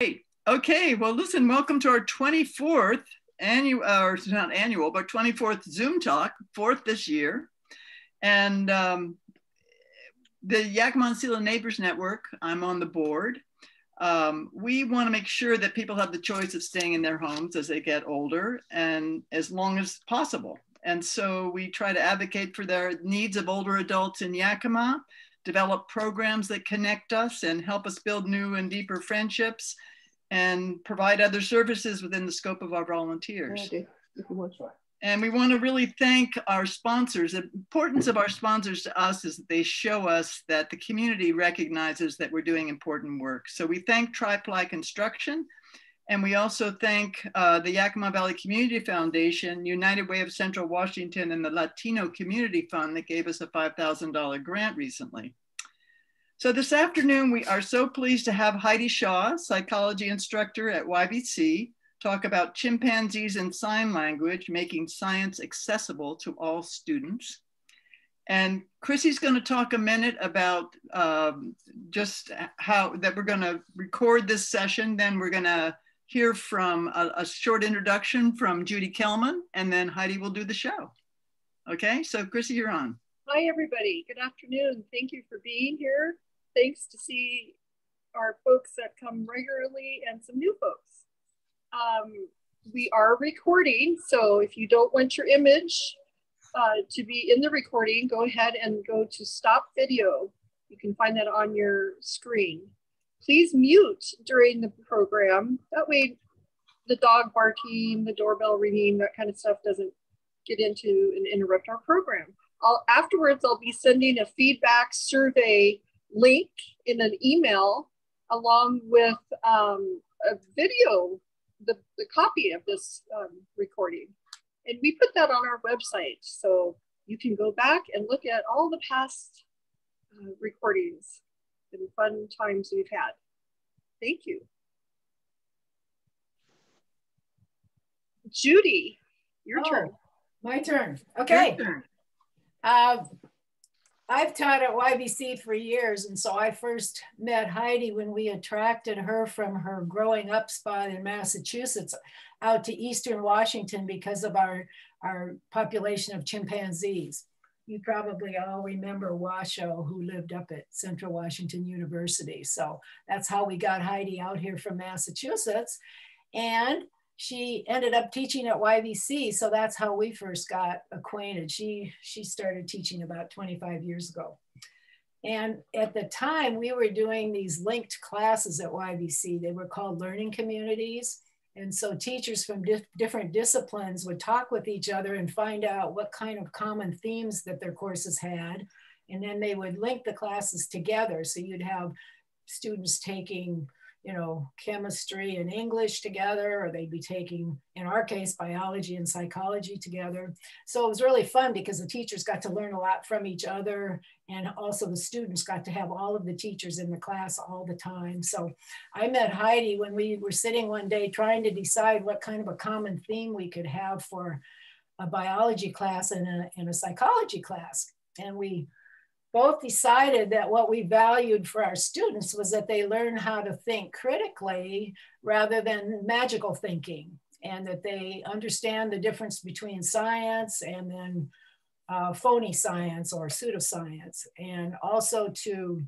Great. Okay, well, listen, welcome to our 24th annual, or not annual, but 24th Zoom talk, fourth this year. And um, the Yakima and Selah Neighbors Network, I'm on the board. Um, we want to make sure that people have the choice of staying in their homes as they get older and as long as possible. And so we try to advocate for the needs of older adults in Yakima develop programs that connect us and help us build new and deeper friendships and provide other services within the scope of our volunteers. And we want to really thank our sponsors. The importance of our sponsors to us is that they show us that the community recognizes that we're doing important work. So we thank Triply Construction, and we also thank uh, the Yakima Valley Community Foundation, United Way of Central Washington, and the Latino Community Fund that gave us a $5,000 grant recently. So this afternoon, we are so pleased to have Heidi Shaw, psychology instructor at YVC, talk about chimpanzees and sign language, making science accessible to all students. And Chrissy's going to talk a minute about um, just how that we're going to record this session. Then we're going to hear from a, a, short introduction from Judy Kelman, and then Heidi will do the show. Okay, so Chrissy, you're on. Hi, everybody. Good afternoon. Thank you for being here. Thanks to see our folks that come regularly and some new folks. Um, we are recording, so if you don't want your image uh, to be in the recording, go ahead and go to stop video. You can find that on your screen please mute during the program. That way the dog barking, the doorbell ringing, that kind of stuff doesn't get into and interrupt our program. I'll, afterwards, I'll be sending a feedback survey link in an email along with um, a video, the, the copy of this um, recording. And we put that on our website. So you can go back and look at all the past uh, recordings and fun times we've had. Thank you. Judy, your oh, turn. My turn. Okay. Turn. Uh, I've taught at YVC for years, and so I first met Heidi when we attracted her from her growing up spot in Massachusetts out to Eastern Washington because of our, our population of chimpanzees you probably all remember Washoe, who lived up at Central Washington University. So that's how we got Heidi out here from Massachusetts. And she ended up teaching at YVC. So that's how we first got acquainted. She, she started teaching about 25 years ago. And at the time, we were doing these linked classes at YVC. They were called learning communities. And so teachers from di different disciplines would talk with each other and find out what kind of common themes that their courses had. And then they would link the classes together. So you'd have students taking you know, chemistry and English together, or they'd be taking, in our case, biology and psychology together. So it was really fun because the teachers got to learn a lot from each other. And also the students got to have all of the teachers in the class all the time. So I met Heidi when we were sitting one day trying to decide what kind of a common theme we could have for a biology class and a, and a psychology class. And we both decided that what we valued for our students was that they learn how to think critically rather than magical thinking and that they understand the difference between science and then uh, phony science or pseudoscience and also to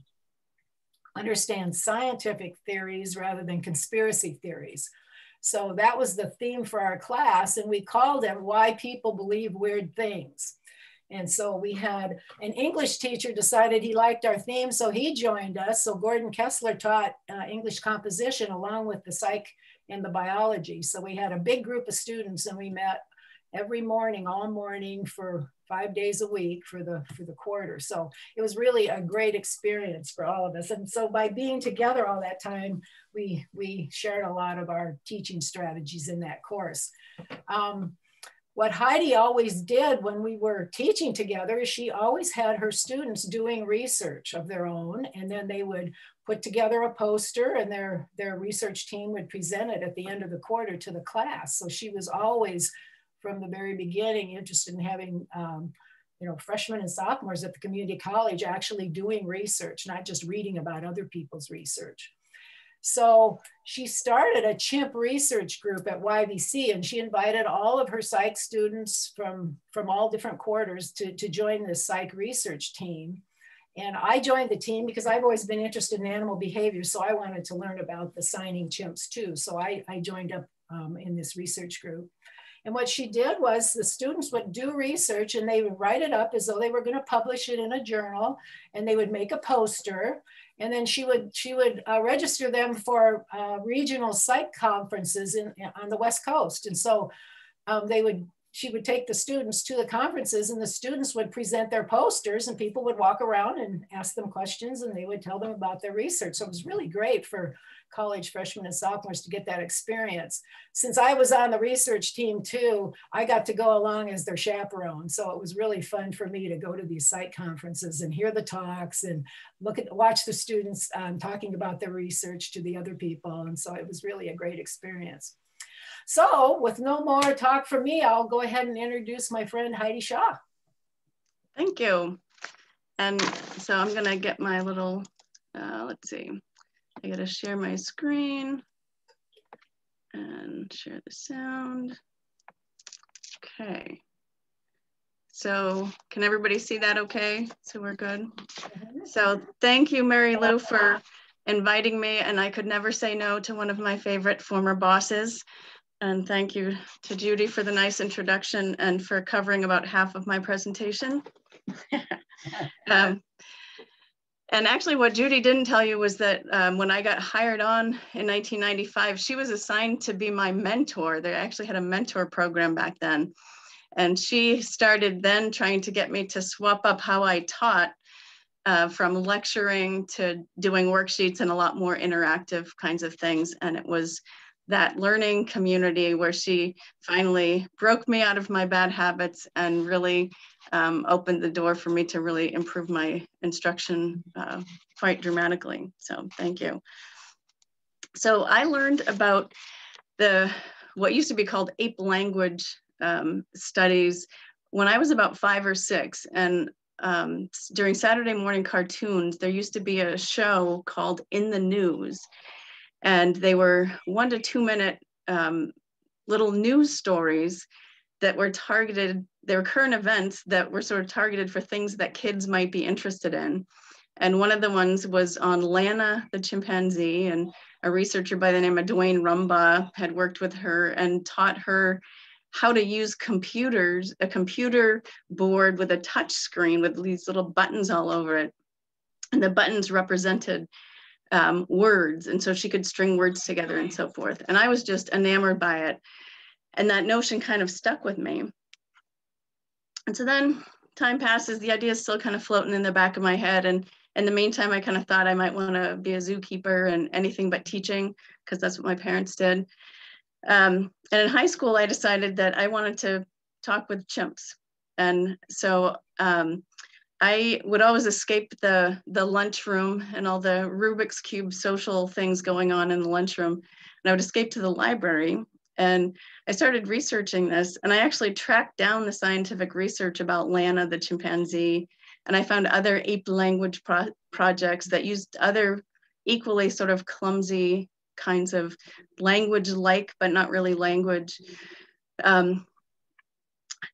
understand scientific theories rather than conspiracy theories. So that was the theme for our class and we called it Why People Believe Weird Things. And so we had an English teacher decided he liked our theme, so he joined us. So Gordon Kessler taught uh, English composition along with the psych and the biology. So we had a big group of students and we met every morning, all morning for five days a week for the for the quarter. So it was really a great experience for all of us. And so by being together all that time, we we shared a lot of our teaching strategies in that course. Um, what Heidi always did when we were teaching together is she always had her students doing research of their own and then they would put together a poster and their, their research team would present it at the end of the quarter to the class. So she was always from the very beginning interested in having um, you know, freshmen and sophomores at the community college actually doing research, not just reading about other people's research. So she started a chimp research group at YVC and she invited all of her psych students from, from all different quarters to, to join the psych research team. And I joined the team because I've always been interested in animal behavior. So I wanted to learn about the signing chimps too. So I, I joined up um, in this research group. And what she did was the students would do research and they would write it up as though they were going to publish it in a journal and they would make a poster and then she would she would uh, register them for uh, regional psych conferences in, on the west coast. And so um, they would she would take the students to the conferences and the students would present their posters and people would walk around and ask them questions and they would tell them about their research. So it was really great for college freshmen and sophomores to get that experience. Since I was on the research team too, I got to go along as their chaperone. So it was really fun for me to go to these psych conferences and hear the talks and look at, watch the students um, talking about their research to the other people. And so it was really a great experience. So with no more talk from me, I'll go ahead and introduce my friend Heidi Shaw. Thank you. And so I'm gonna get my little, uh, let's see, I gotta share my screen and share the sound. Okay. So can everybody see that okay? So we're good. So thank you, Mary Lou, for inviting me. And I could never say no to one of my favorite former bosses. And thank you to Judy for the nice introduction and for covering about half of my presentation. um, and actually, what Judy didn't tell you was that um, when I got hired on in 1995, she was assigned to be my mentor. They actually had a mentor program back then. And she started then trying to get me to swap up how I taught uh, from lecturing to doing worksheets and a lot more interactive kinds of things. And it was that learning community where she finally broke me out of my bad habits and really um, opened the door for me to really improve my instruction uh, quite dramatically. So thank you. So I learned about the what used to be called ape language um, studies when I was about five or six. And um, during Saturday morning cartoons, there used to be a show called In the News. And they were one to two minute um, little news stories that were targeted there were current events that were sort of targeted for things that kids might be interested in. And one of the ones was on Lana, the chimpanzee, and a researcher by the name of Duane Rumbaugh had worked with her and taught her how to use computers, a computer board with a touch screen with these little buttons all over it. And the buttons represented um, words. And so she could string words together and so forth. And I was just enamored by it. And that notion kind of stuck with me. And so then time passes, the idea is still kind of floating in the back of my head. And in the meantime, I kind of thought I might want to be a zookeeper and anything but teaching, because that's what my parents did. Um, and in high school, I decided that I wanted to talk with chimps. And so um, I would always escape the, the lunchroom and all the Rubik's Cube social things going on in the lunchroom. And I would escape to the library and I started researching this, and I actually tracked down the scientific research about Lana, the chimpanzee, and I found other ape language pro projects that used other equally sort of clumsy kinds of language like, but not really language. Um,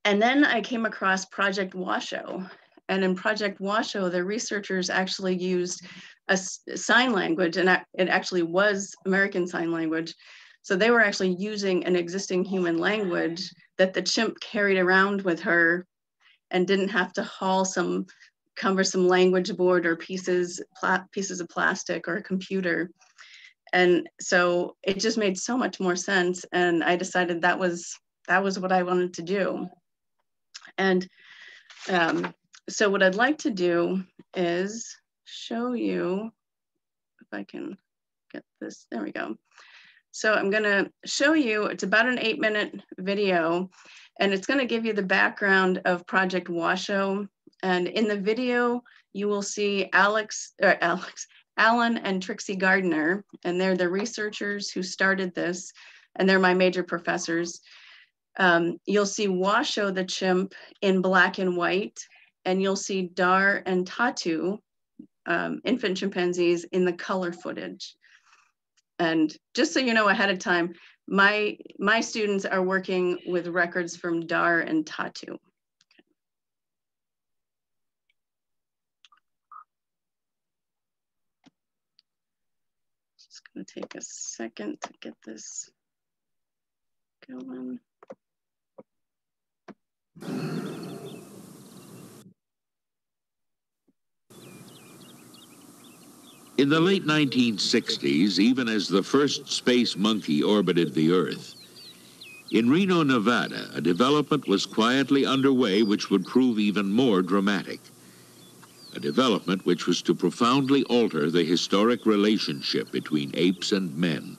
and then I came across Project Washoe. And in Project Washoe, the researchers actually used a sign language, and it actually was American Sign Language, so they were actually using an existing human language that the chimp carried around with her and didn't have to haul some cumbersome language board or pieces, pieces of plastic or a computer. And so it just made so much more sense. And I decided that was, that was what I wanted to do. And um, so what I'd like to do is show you, if I can get this, there we go. So I'm gonna show you, it's about an eight minute video, and it's gonna give you the background of Project Washoe. And in the video, you will see Alex, or Alex, Allen and Trixie Gardner, and they're the researchers who started this, and they're my major professors. Um, you'll see Washoe the chimp in black and white, and you'll see Dar and Tatu, um, infant chimpanzees, in the color footage. And just so you know ahead of time, my, my students are working with records from Dar and Tatu. Just gonna take a second to get this going. In the late 1960s, even as the first space monkey orbited the Earth, in Reno, Nevada, a development was quietly underway which would prove even more dramatic. A development which was to profoundly alter the historic relationship between apes and men.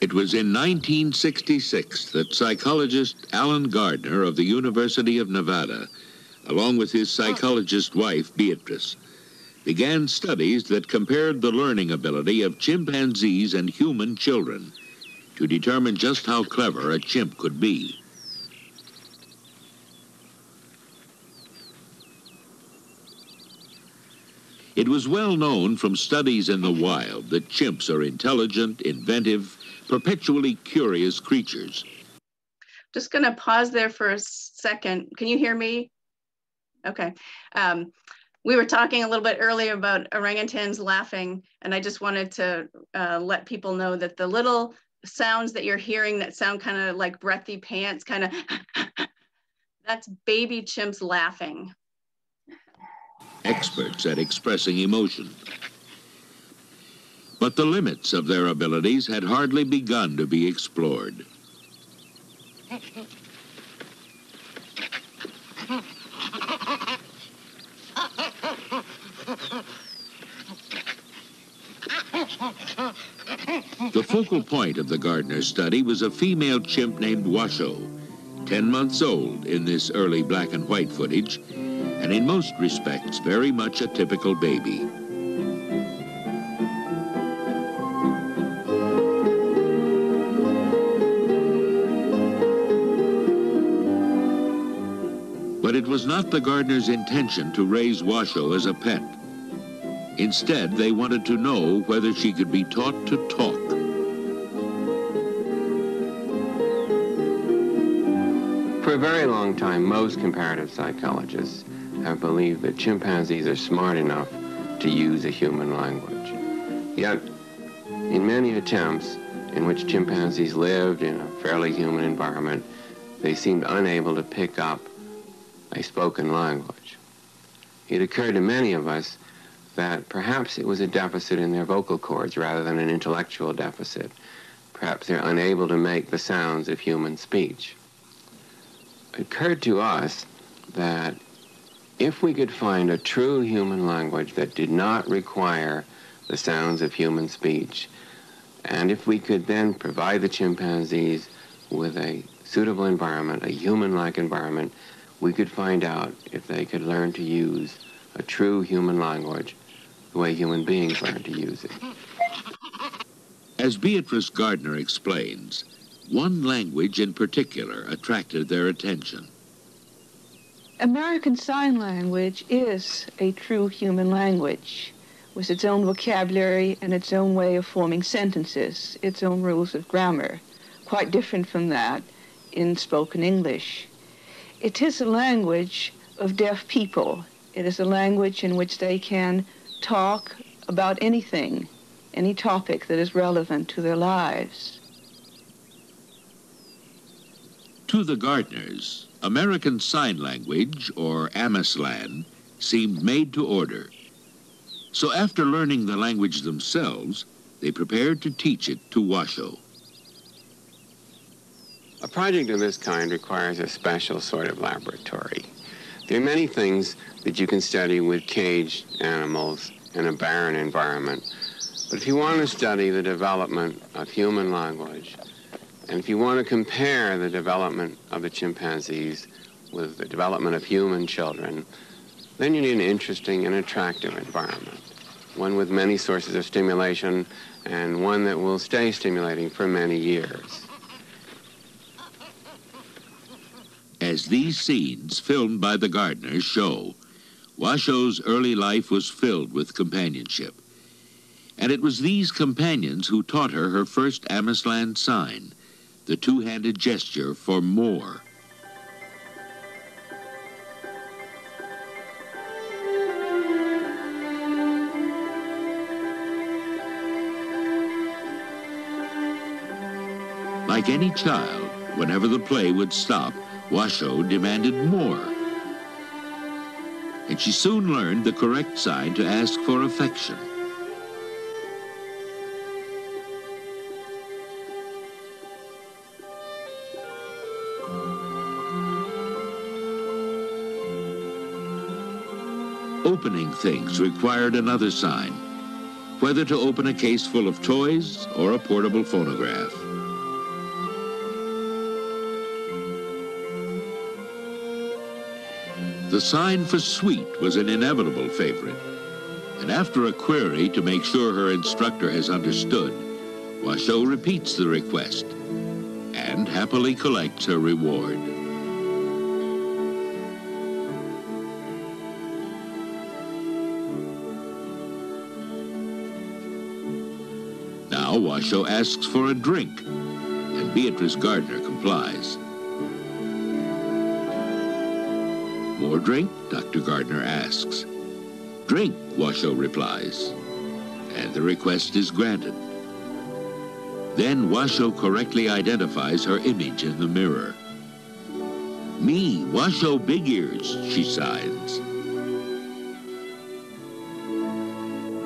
It was in 1966 that psychologist Allen Gardner of the University of Nevada along with his psychologist wife, Beatrice, began studies that compared the learning ability of chimpanzees and human children to determine just how clever a chimp could be. It was well known from studies in the wild that chimps are intelligent, inventive, perpetually curious creatures. Just going to pause there for a second. Can you hear me? Okay. Um, we were talking a little bit earlier about orangutans laughing, and I just wanted to uh, let people know that the little sounds that you're hearing that sound kind of like breathy pants, kind of, that's baby chimps laughing. Experts at expressing emotion. But the limits of their abilities had hardly begun to be explored. The focal point of the Gardner study was a female chimp named Washoe, 10 months old in this early black and white footage, and in most respects very much a typical baby. Was not the Gardner's intention to raise Washoe as a pet. Instead, they wanted to know whether she could be taught to talk. For a very long time, most comparative psychologists have believed that chimpanzees are smart enough to use a human language. Yet, in many attempts in which chimpanzees lived in a fairly human environment, they seemed unable to pick up a spoken language. It occurred to many of us that perhaps it was a deficit in their vocal cords rather than an intellectual deficit. Perhaps they're unable to make the sounds of human speech. It occurred to us that if we could find a true human language that did not require the sounds of human speech, and if we could then provide the chimpanzees with a suitable environment, a human-like environment, we could find out if they could learn to use a true human language the way human beings learn to use it. As Beatrice Gardner explains, one language in particular attracted their attention. American Sign Language is a true human language with its own vocabulary and its own way of forming sentences, its own rules of grammar, quite different from that in spoken English. It is a language of deaf people. It is a language in which they can talk about anything, any topic that is relevant to their lives. To the Gardners, American Sign Language, or Ameslan, seemed made to order. So after learning the language themselves, they prepared to teach it to Washoe. A project of this kind requires a special sort of laboratory. There are many things that you can study with caged animals in a barren environment. But if you want to study the development of human language, and if you want to compare the development of the chimpanzees with the development of human children, then you need an interesting and attractive environment, one with many sources of stimulation and one that will stay stimulating for many years. As these scenes filmed by the Gardners show, Washoe's early life was filled with companionship. And it was these companions who taught her her first Ameslan sign, the two-handed gesture for more. Like any child, whenever the play would stop, Washoe demanded more. And she soon learned the correct sign to ask for affection. Opening things required another sign, whether to open a case full of toys or a portable phonograph. The sign for sweet was an inevitable favorite. And after a query to make sure her instructor has understood, Washoe repeats the request and happily collects her reward. Now Washoe asks for a drink, and Beatrice Gardner complies. More drink? Dr. Gardner asks. Drink, Washoe replies. And the request is granted. Then Washoe correctly identifies her image in the mirror. Me, Washoe Big Ears, she signs.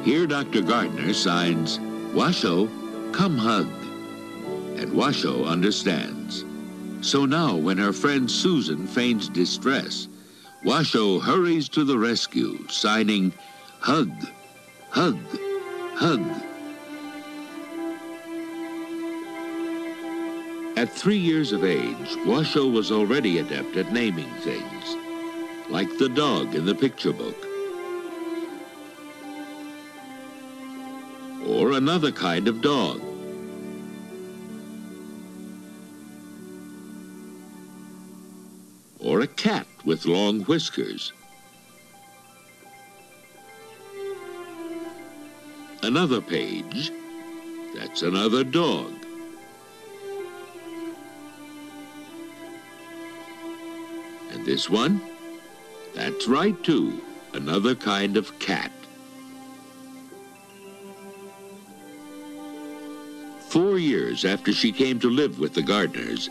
Here Dr. Gardner signs, Washoe, come hug. And Washoe understands. So now when her friend Susan feigns distress, Washoe hurries to the rescue, signing, Hug, hug, hug. At three years of age, Washoe was already adept at naming things, like the dog in the picture book. Or another kind of dog. Cat with long whiskers. Another page, that's another dog. And this one, that's right too, another kind of cat. Four years after she came to live with the Gardners,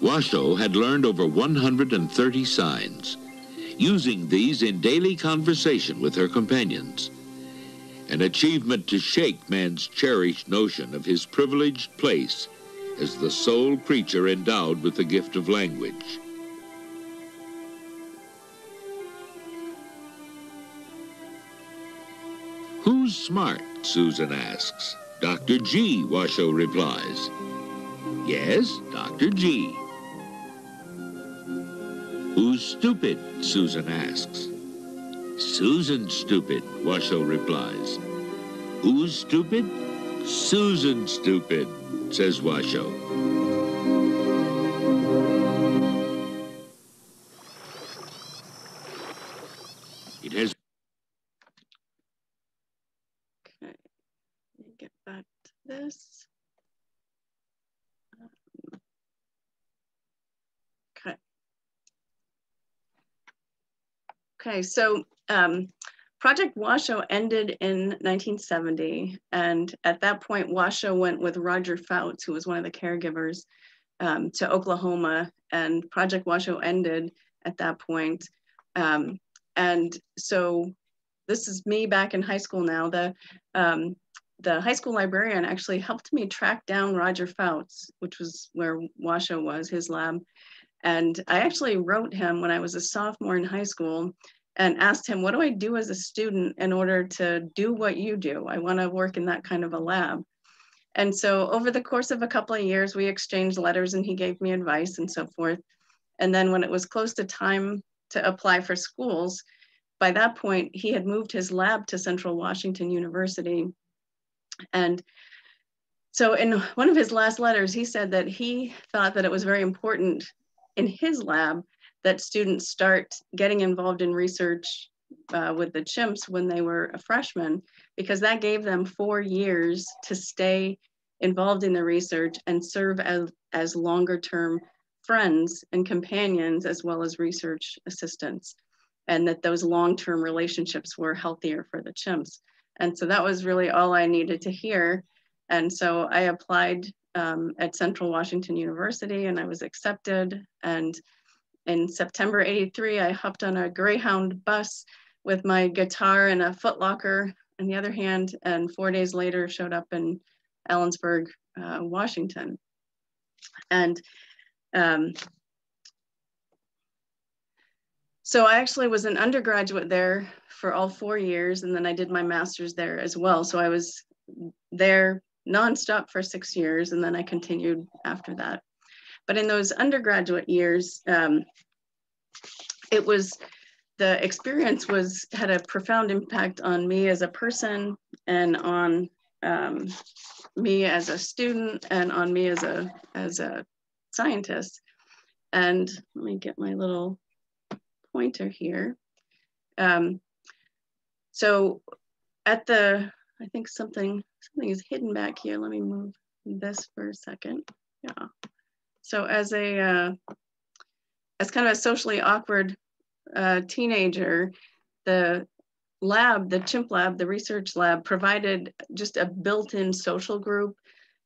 Washoe had learned over 130 signs, using these in daily conversation with her companions. An achievement to shake man's cherished notion of his privileged place as the sole creature endowed with the gift of language. Who's smart? Susan asks. Dr. G, Washoe replies. Yes, Dr. G. Who's stupid? Susan asks. Susan's stupid, Washoe replies. Who's stupid? Susan stupid, says Washoe. Okay, so um, Project Washoe ended in 1970. And at that point, Washoe went with Roger Fouts, who was one of the caregivers, um, to Oklahoma. And Project Washoe ended at that point. Um, and so this is me back in high school now. The, um, the high school librarian actually helped me track down Roger Fouts, which was where Washoe was, his lab. And I actually wrote him when I was a sophomore in high school and asked him, What do I do as a student in order to do what you do? I want to work in that kind of a lab. And so over the course of a couple of years, we exchanged letters and he gave me advice and so forth. And then when it was close to time to apply for schools, by that point, he had moved his lab to Central Washington University. And so in one of his last letters, he said that he thought that it was very important in his lab that students start getting involved in research uh, with the chimps when they were a freshman, because that gave them four years to stay involved in the research and serve as, as longer term friends and companions as well as research assistants and that those long-term relationships were healthier for the chimps. And so that was really all i needed to hear. And so i applied um, at central washington university and i was accepted and in september 83 i hopped on a greyhound bus with my guitar and a footlocker in the other hand and four days later showed up in Ellensburg, uh, Washington. And um, so I actually was an undergraduate there for all four years, and then I did my master's there as well. So I was there nonstop for six years, and then I continued after that. But in those undergraduate years, um, it was the experience was had a profound impact on me as a person and on um, me as a student and on me as a as a scientist. And let me get my little pointer here. Um, so at the, I think something something is hidden back here. Let me move this for a second. Yeah. So as a uh, as kind of a socially awkward uh, teenager, the lab, the chimp lab, the research lab provided just a built-in social group,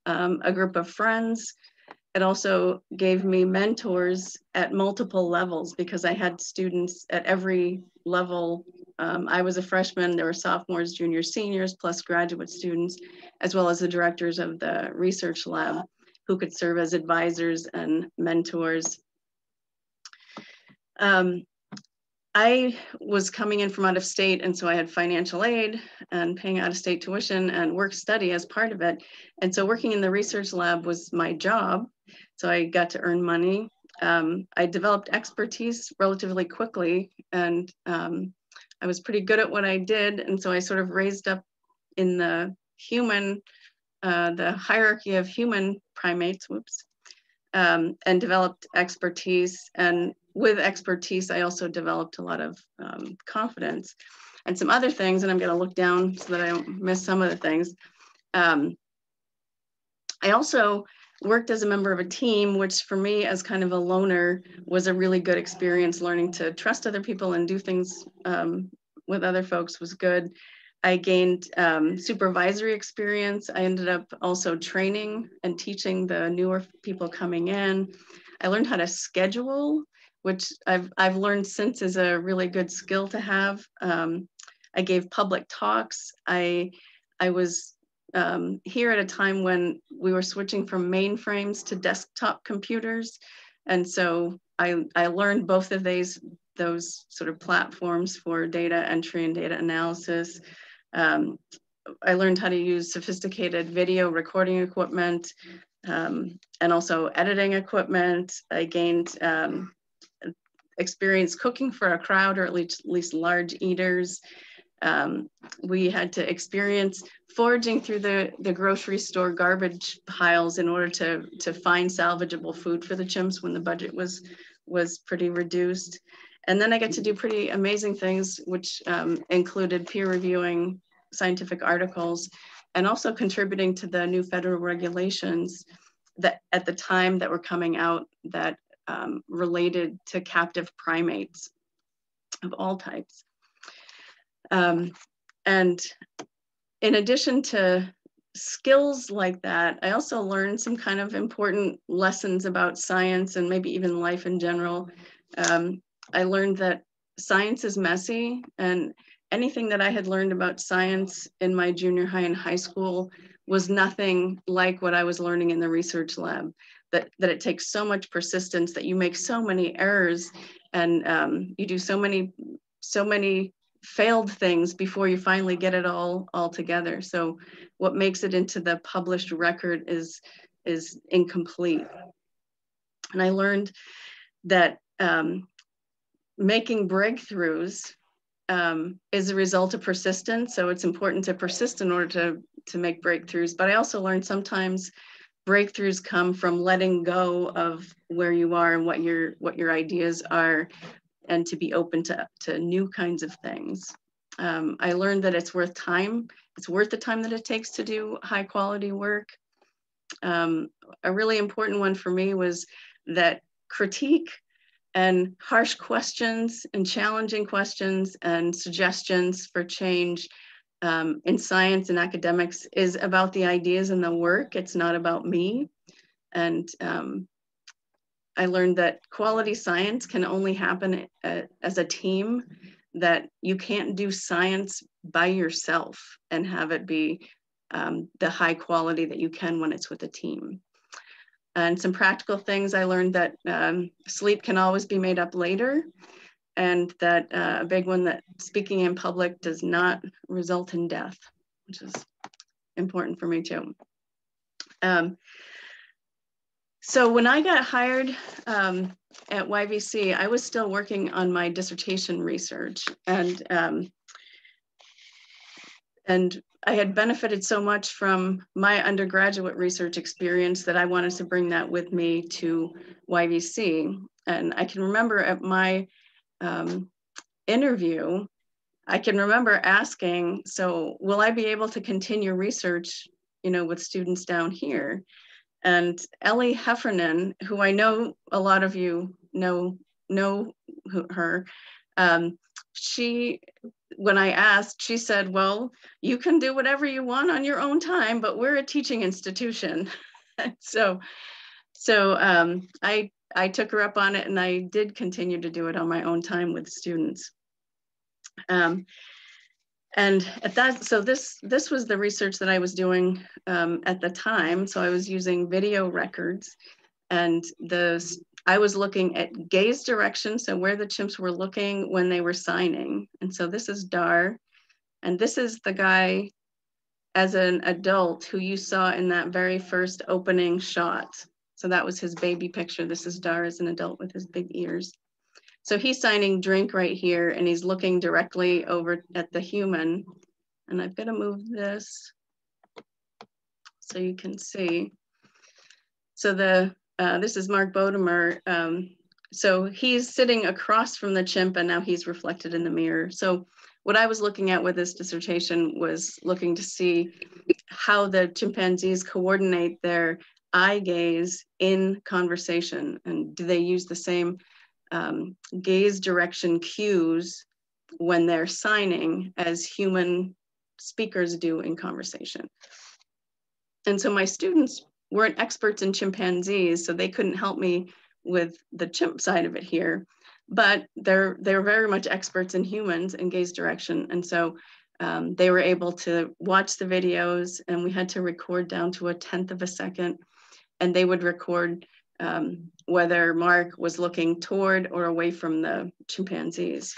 um, a group of friends. It also gave me mentors at multiple levels because I had students at every level. Um, I was a freshman, there were sophomores, juniors, seniors, plus graduate students, as well as the directors of the research lab who could serve as advisors and mentors. Um, I was coming in from out of state, and so I had financial aid and paying out of state tuition and work study as part of it. And so working in the research lab was my job. So I got to earn money. Um, I developed expertise relatively quickly, and um, I was pretty good at what I did. And so I sort of raised up in the human, uh, the hierarchy of human primates, whoops, um, and developed expertise. And with expertise, I also developed a lot of um, confidence and some other things. And I'm going to look down so that I don't miss some of the things. Um, I also worked as a member of a team, which for me as kind of a loner was a really good experience. Learning to trust other people and do things um, with other folks was good. I gained um, supervisory experience. I ended up also training and teaching the newer people coming in. I learned how to schedule which I've, I've learned since is a really good skill to have. Um, I gave public talks. I, I was um, here at a time when we were switching from mainframes to desktop computers. And so I, I learned both of these, those sort of platforms for data entry and data analysis. Um, I learned how to use sophisticated video recording equipment um, and also editing equipment. I gained um, experience cooking for a crowd or at least, at least large eaters. Um, we had to experience foraging through the, the grocery store garbage piles in order to, to find salvageable food for the chimps when the budget was, was pretty reduced. And then I get to do pretty amazing things, which um, included peer reviewing scientific articles and also contributing to the new federal regulations that at the time that were coming out that um, related to captive primates of all types. Um, and in addition to skills like that, I also learned some kind of important lessons about science and maybe even life in general. Um, I learned that science is messy and anything that I had learned about science in my junior high and high school was nothing like what I was learning in the research lab. That, that it takes so much persistence that you make so many errors and um, you do so many so many failed things before you finally get it all all together. So what makes it into the published record is is incomplete. And i learned that um, making breakthroughs um, is a result of persistence so it's important to persist in order to to make breakthroughs but i also learned sometimes breakthroughs come from letting go of where you are and what your what your ideas are and to be open to, to new kinds of things. Um, I learned that it's worth time. It's worth the time that it takes to do high quality work. Um, a really important one for me was that critique and harsh questions and challenging questions and suggestions for change um, in science and academics is about the ideas and the work. It's not about me. And um, I learned that quality science can only happen uh, as a team, that you can't do science by yourself and have it be um, the high quality that you can when it's with a team. And some practical things I learned that um, sleep can always be made up later, and that uh, a big one that speaking in public does not result in death, which is important for me too. Um, so when I got hired um, at YVC, I was still working on my dissertation research, and um, and I had benefited so much from my undergraduate research experience that I wanted to bring that with me to YVC. And I can remember at my um, interview, I can remember asking, "So will I be able to continue research, you know, with students down here?" And Ellie Heffernan, who I know a lot of you know know her, um, she, when I asked, she said, "Well, you can do whatever you want on your own time, but we're a teaching institution." so, so um, I I took her up on it, and I did continue to do it on my own time with students. Um, and at that so this this was the research that i was doing um, at the time so i was using video records and the i was looking at gaze direction so where the chimps were looking when they were signing. And so this is dar. And this is the guy as an adult who you saw in that very first opening shot. So that was his baby picture. This is dar as an adult with his big ears. So he's signing drink right here and he's looking directly over at the human. And I've got to move this so you can see. So the uh, this is Mark Bodamer. Um, so he's sitting across from the chimp and now he's reflected in the mirror. So what I was looking at with this dissertation was looking to see how the chimpanzees coordinate their eye gaze in conversation and do they use the same um, gaze direction cues when they're signing as human speakers do in conversation. And so my students weren't experts in chimpanzees, so they couldn't help me with the chimp side of it here, but they're they're very much experts in humans and gaze direction. And so um, they were able to watch the videos and we had to record down to a tenth of a second and they would record um, whether Mark was looking toward or away from the chimpanzees.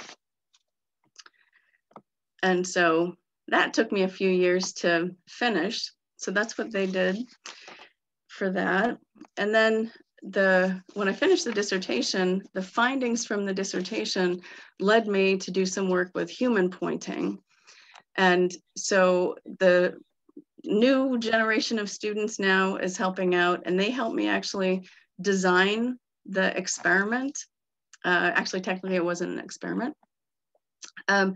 And so that took me a few years to finish. So that's what they did for that. And then the when I finished the dissertation, the findings from the dissertation led me to do some work with human pointing. And so the new generation of students now is helping out and they help me actually design the experiment. Uh, actually, technically, it wasn't an experiment. Um,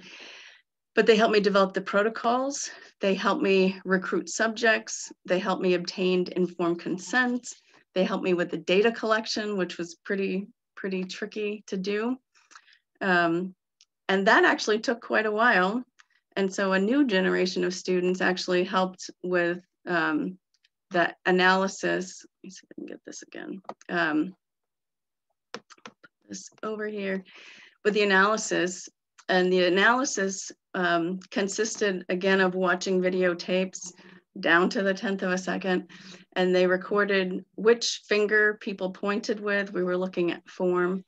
but they helped me develop the protocols. They helped me recruit subjects. They helped me obtain informed consent. They helped me with the data collection, which was pretty, pretty tricky to do. Um, and that actually took quite a while. And so a new generation of students actually helped with um, the analysis, let me see if I can get this again. Um, this over here with the analysis and the analysis um, consisted again of watching videotapes down to the 10th of a second and they recorded which finger people pointed with. We were looking at form,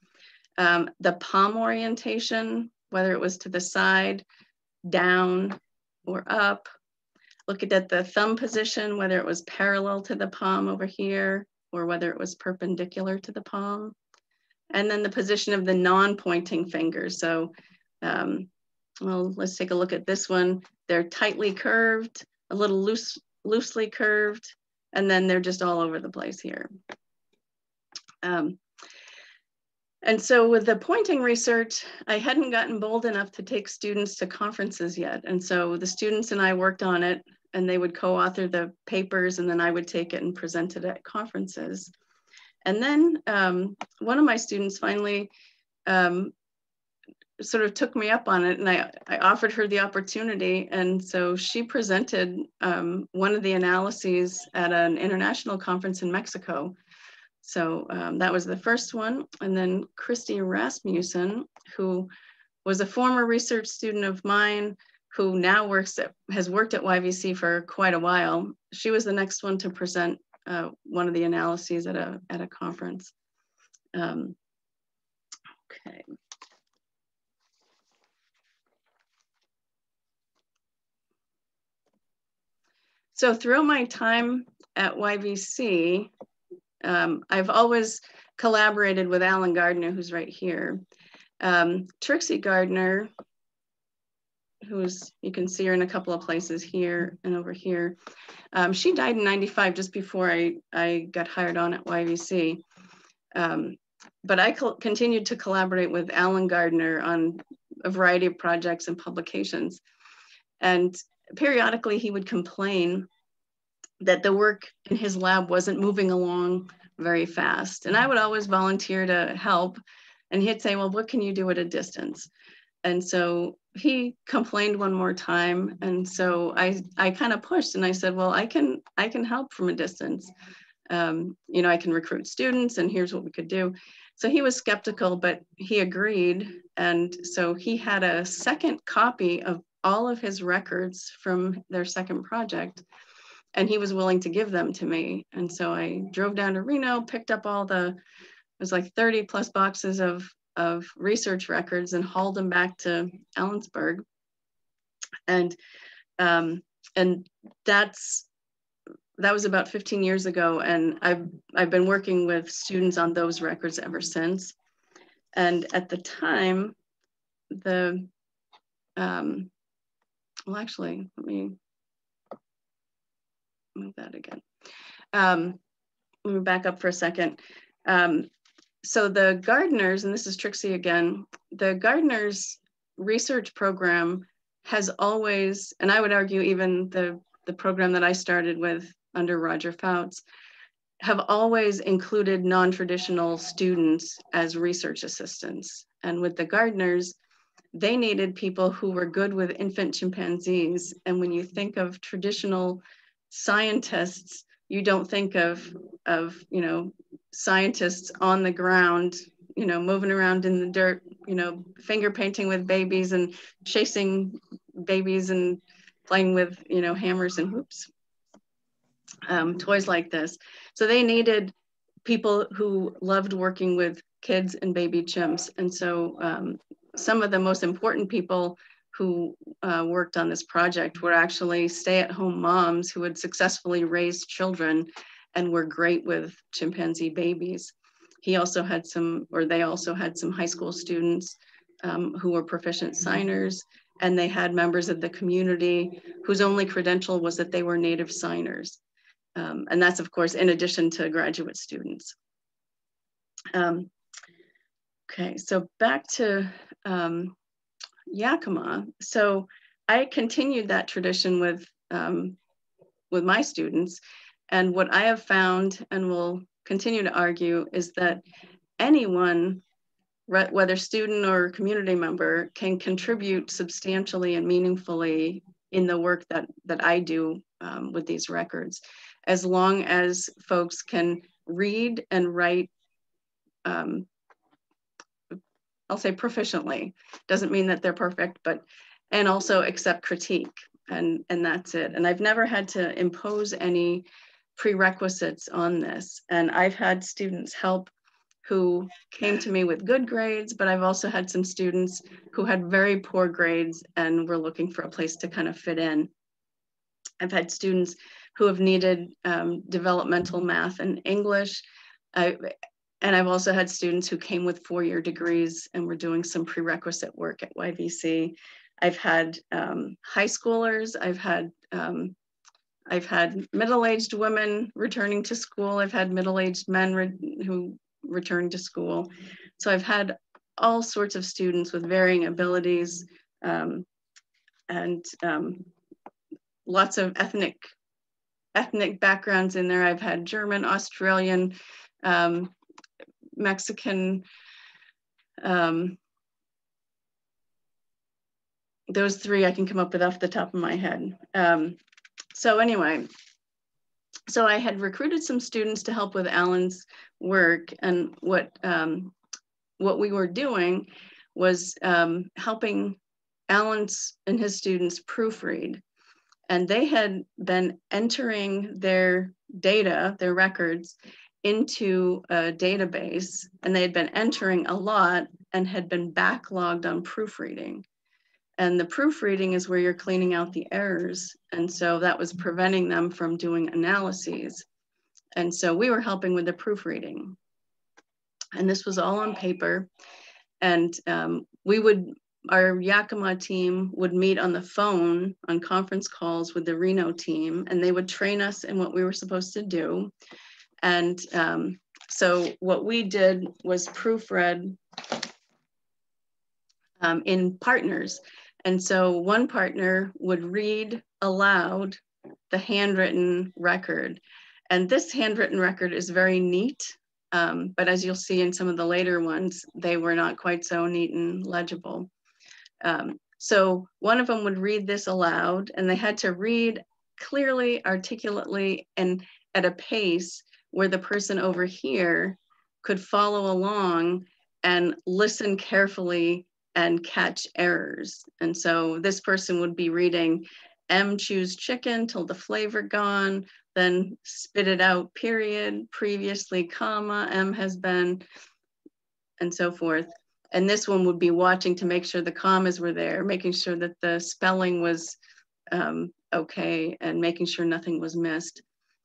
um, the palm orientation, whether it was to the side, down, or up, Looking at the thumb position, whether it was parallel to the palm over here or whether it was perpendicular to the palm. And then the position of the non-pointing fingers. So, um, well, let's take a look at this one. They're tightly curved, a little loose, loosely curved, and then they're just all over the place here. Um, and so with the pointing research, I hadn't gotten bold enough to take students to conferences yet. And so the students and I worked on it and they would co-author the papers and then I would take it and present it at conferences. And then um, one of my students finally um, sort of took me up on it and I, I offered her the opportunity. And so she presented um, one of the analyses at an international conference in Mexico. So um, that was the first one. And then Christy Rasmussen, who was a former research student of mine, who now works at, has worked at YVC for quite a while. She was the next one to present uh, one of the analyses at a, at a conference. Um, okay. So throughout my time at YVC, um, I've always collaborated with Allen Gardner, who's right here. Um, Trixie Gardner, who's, you can see her in a couple of places here and over here. Um, she died in 95, just before I, I got hired on at YVC. Um, but I continued to collaborate with Allen Gardner on a variety of projects and publications. And periodically he would complain that the work in his lab wasn't moving along very fast. And I would always volunteer to help. And he'd say, Well, what can you do at a distance? And so he complained one more time. And so I, I kind of pushed and I said, Well, I can I can help from a distance. Um, you know, I can recruit students and here's what we could do. So he was skeptical, but he agreed. And so he had a second copy of all of his records from their second project and he was willing to give them to me. And so I drove down to Reno, picked up all the, it was like 30 plus boxes of, of research records and hauled them back to Ellensburg. And, um, and that's, that was about 15 years ago. And I've, I've been working with students on those records ever since. And at the time, the, um, well, actually, let me move that again. Um, let me back up for a second. Um, so the Gardners, and this is Trixie again, the Gardners research program has always, and I would argue even the, the program that I started with under Roger Fouts, have always included non-traditional students as research assistants. And with the Gardners, they needed people who were good with infant chimpanzees. And when you think of traditional scientists, you don't think of, of, you know, scientists on the ground, you know, moving around in the dirt, you know, finger painting with babies and chasing babies and playing with, you know, hammers and hoops, um, toys like this. So they needed people who loved working with kids and baby chimps. And so um, some of the most important people who uh, worked on this project were actually stay-at-home moms who had successfully raised children and were great with chimpanzee babies. He also had some, or they also had some high school students um, who were proficient signers, and they had members of the community whose only credential was that they were native signers. Um, and that's, of course, in addition to graduate students. Um, okay, so back to um, Yakima. So I continued that tradition with, um, with my students. And what I have found and will continue to argue is that anyone, whether student or community member, can contribute substantially and meaningfully in the work that, that I do um, with these records, as long as folks can read and write um, I'll say proficiently. Doesn't mean that they're perfect, but and also accept critique and and that's it. And I've never had to impose any prerequisites on this. And I've had students help who came to me with good grades, but I've also had some students who had very poor grades and were looking for a place to kind of fit in. I've had students who have needed um, developmental math and English. I, and I've also had students who came with four-year degrees and were doing some prerequisite work at YVC. I've had um, high schoolers. I've had um, I've had middle-aged women returning to school. I've had middle-aged men re who returned to school. so I've had all sorts of students with varying abilities um, and um, lots of ethnic ethnic backgrounds in there. I've had German, Australian, um, Mexican, um, those three I can come up with off the top of my head. Um, so anyway, so I had recruited some students to help with Allen's work and what um, what we were doing was um, helping Allen's and his students proofread. And they had been entering their data, their records, into a database, and they had been entering a lot and had been backlogged on proofreading. And the proofreading is where you're cleaning out the errors. And so that was preventing them from doing analyses. And so we were helping with the proofreading. And this was all on paper. And um, we would, our Yakima team would meet on the phone on conference calls with the Reno team, and they would train us in what we were supposed to do. And um, so what we did was proofread um, in partners. And so one partner would read aloud the handwritten record. And this handwritten record is very neat, um, but as you'll see in some of the later ones, they were not quite so neat and legible. Um, so one of them would read this aloud and they had to read clearly, articulately, and at a pace where the person over here could follow along and listen carefully and catch errors. And so this person would be reading M choose chicken till the flavor gone, then spit it out, period, previously, comma, M has been, and so forth. And this one would be watching to make sure the commas were there, making sure that the spelling was um, okay, and making sure nothing was missed,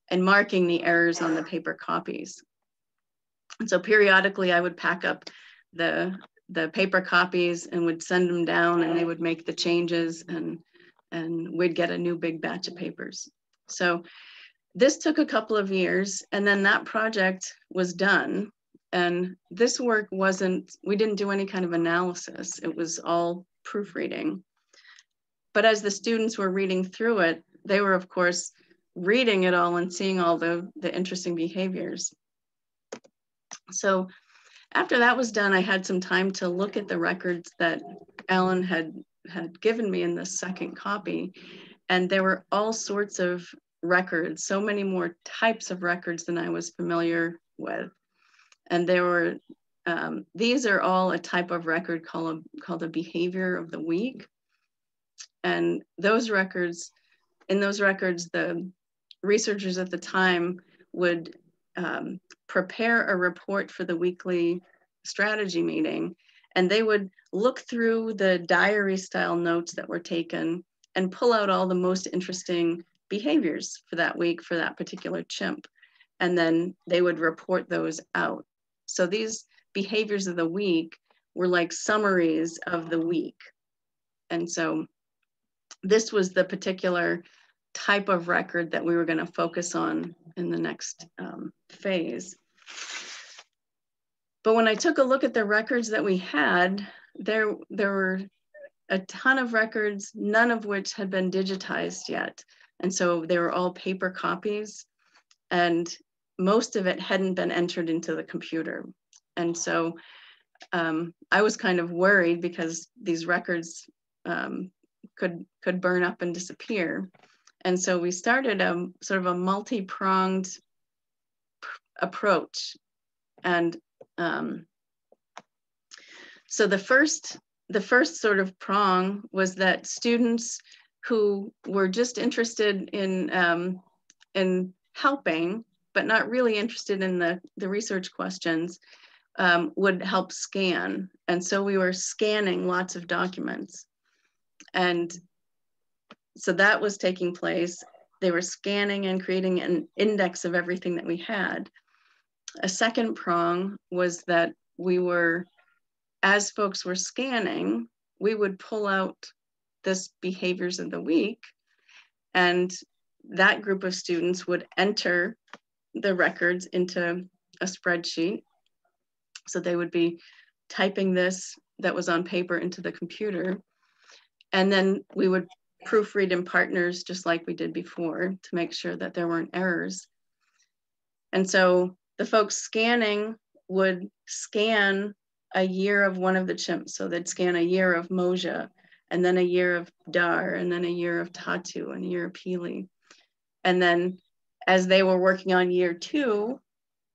and marking the errors on the paper copies. And so periodically I would pack up the the paper copies and would send them down and they would make the changes and and we'd get a new big batch of papers. So this took a couple of years and then that project was done and this work wasn't we didn't do any kind of analysis it was all proofreading but as the students were reading through it they were of course reading it all and seeing all the the interesting behaviors so after that was done, I had some time to look at the records that Allen had had given me in the second copy, and there were all sorts of records, so many more types of records than I was familiar with, and there were. Um, these are all a type of record called a, called a behavior of the week, and those records, in those records, the researchers at the time would um, prepare a report for the weekly strategy meeting. And they would look through the diary style notes that were taken and pull out all the most interesting behaviors for that week for that particular chimp. And then they would report those out. So these behaviors of the week were like summaries of the week. And so this was the particular type of record that we were going to focus on in the next um, phase. But when I took a look at the records that we had, there, there were a ton of records, none of which had been digitized yet. And so they were all paper copies and most of it hadn't been entered into the computer. And so um, I was kind of worried because these records um, could, could burn up and disappear. And so we started a sort of a multi-pronged approach. And um, so the first, the first sort of prong was that students who were just interested in, um, in helping, but not really interested in the, the research questions, um, would help scan. And so we were scanning lots of documents. And so that was taking place. They were scanning and creating an index of everything that we had. A second prong was that we were, as folks were scanning, we would pull out this behaviors of the week and that group of students would enter the records into a spreadsheet. So they would be typing this that was on paper into the computer. And then we would proofread in partners just like we did before to make sure that there weren't errors. And so the folks scanning would scan a year of one of the chimps. So they'd scan a year of Moja, and then a year of Dar, and then a year of Tatu, and a year of Pili. And then as they were working on year two,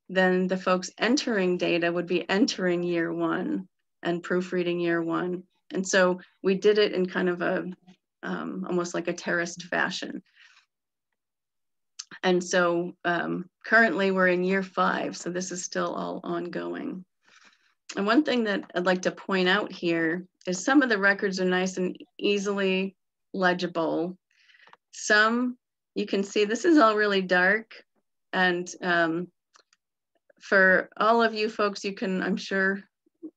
then the folks entering data would be entering year one and proofreading year one. And so we did it in kind of a um, almost like a terraced fashion. And so um, currently we're in year five, so this is still all ongoing. And one thing that I'd like to point out here is some of the records are nice and easily legible. Some you can see this is all really dark. And um, for all of you folks, you can, I'm sure,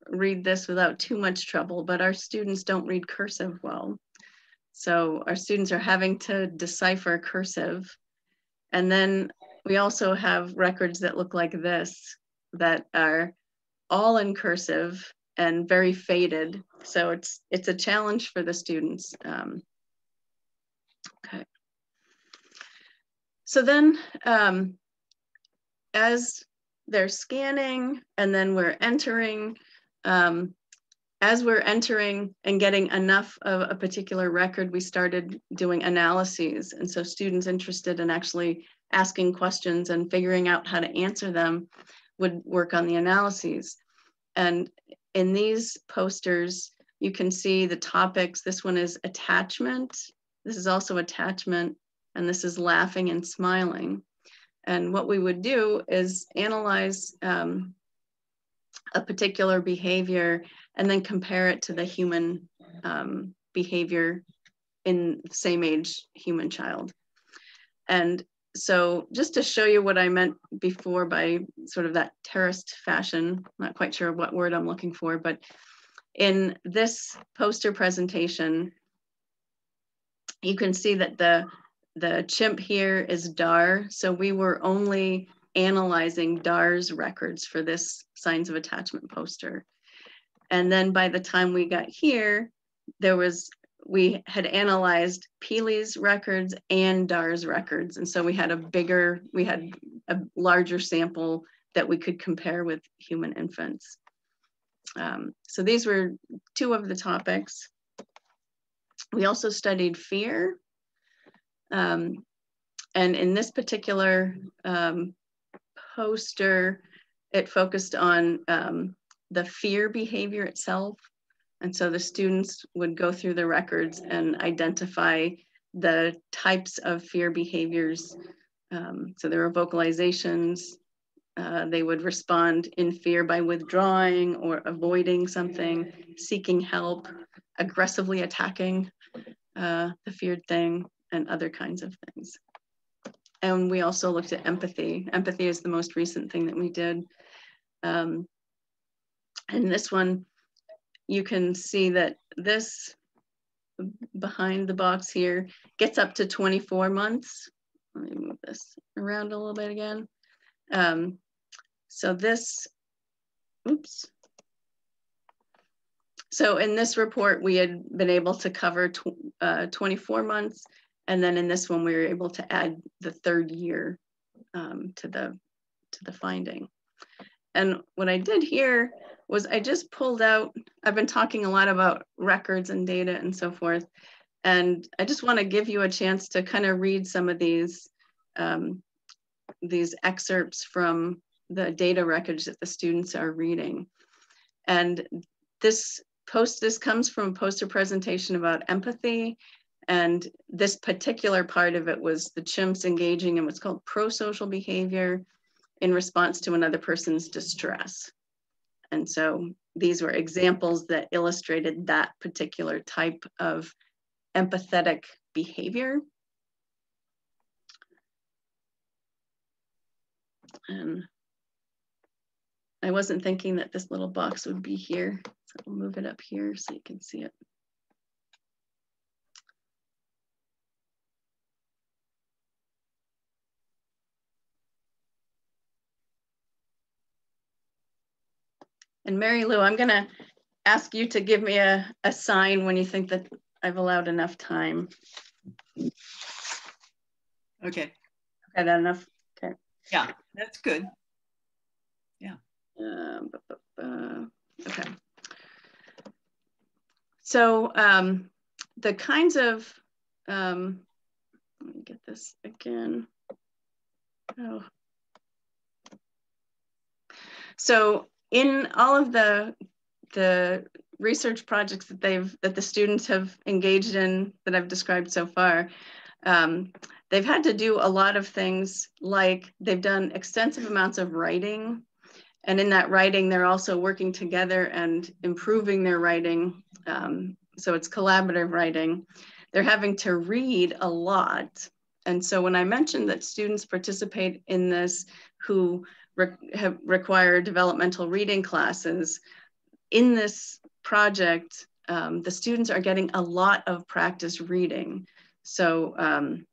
read this without too much trouble, but our students don't read cursive well. So our students are having to decipher cursive. And then we also have records that look like this that are all in cursive and very faded. So it's it's a challenge for the students. Um, okay. So then um, as they're scanning and then we're entering, um, as we're entering and getting enough of a particular record, we started doing analyses. And so students interested in actually asking questions and figuring out how to answer them would work on the analyses. And in these posters, you can see the topics. This one is attachment. This is also attachment. And this is laughing and smiling. And what we would do is analyze um, a particular behavior and then compare it to the human um, behavior in the same age human child. And so just to show you what I meant before by sort of that terraced fashion, not quite sure what word I'm looking for, but in this poster presentation, you can see that the, the chimp here is Dar. So we were only analyzing Dar's records for this signs of attachment poster. And then by the time we got here, there was, we had analyzed Pili's records and Dar's records. And so we had a bigger, we had a larger sample that we could compare with human infants. Um, so these were two of the topics. We also studied fear. Um, and in this particular um, poster, it focused on um, the fear behavior itself. And so the students would go through the records and identify the types of fear behaviors. Um, so there were vocalizations. Uh, they would respond in fear by withdrawing or avoiding something, seeking help, aggressively attacking uh, the feared thing, and other kinds of things. And we also looked at empathy. Empathy is the most recent thing that we did. Um, and this one, you can see that this behind the box here gets up to 24 months. Let me move this around a little bit again. Um, so this, oops. So in this report, we had been able to cover tw uh, 24 months. And then in this one, we were able to add the third year um, to, the, to the finding. And what I did here was I just pulled out, I've been talking a lot about records and data and so forth. And I just want to give you a chance to kind of read some of these, um, these excerpts from the data records that the students are reading. And this post, this comes from a poster presentation about empathy. And this particular part of it was the chimps engaging in what's called pro-social behavior in response to another person's distress. And so these were examples that illustrated that particular type of empathetic behavior. And I wasn't thinking that this little box would be here. So I'll move it up here so you can see it. And Mary Lou, I'm gonna ask you to give me a, a sign when you think that I've allowed enough time. Okay. Okay, that enough? Okay. Yeah, that's good. Yeah. Uh, okay. So um, the kinds of, um, let me get this again. Oh. So in all of the the research projects that they've that the students have engaged in that I've described so far, um, they've had to do a lot of things like they've done extensive amounts of writing. And in that writing, they're also working together and improving their writing. Um, so it's collaborative writing. They're having to read a lot. And so when I mentioned that students participate in this who re have require developmental reading classes, in this project, um, the students are getting a lot of practice reading. So um,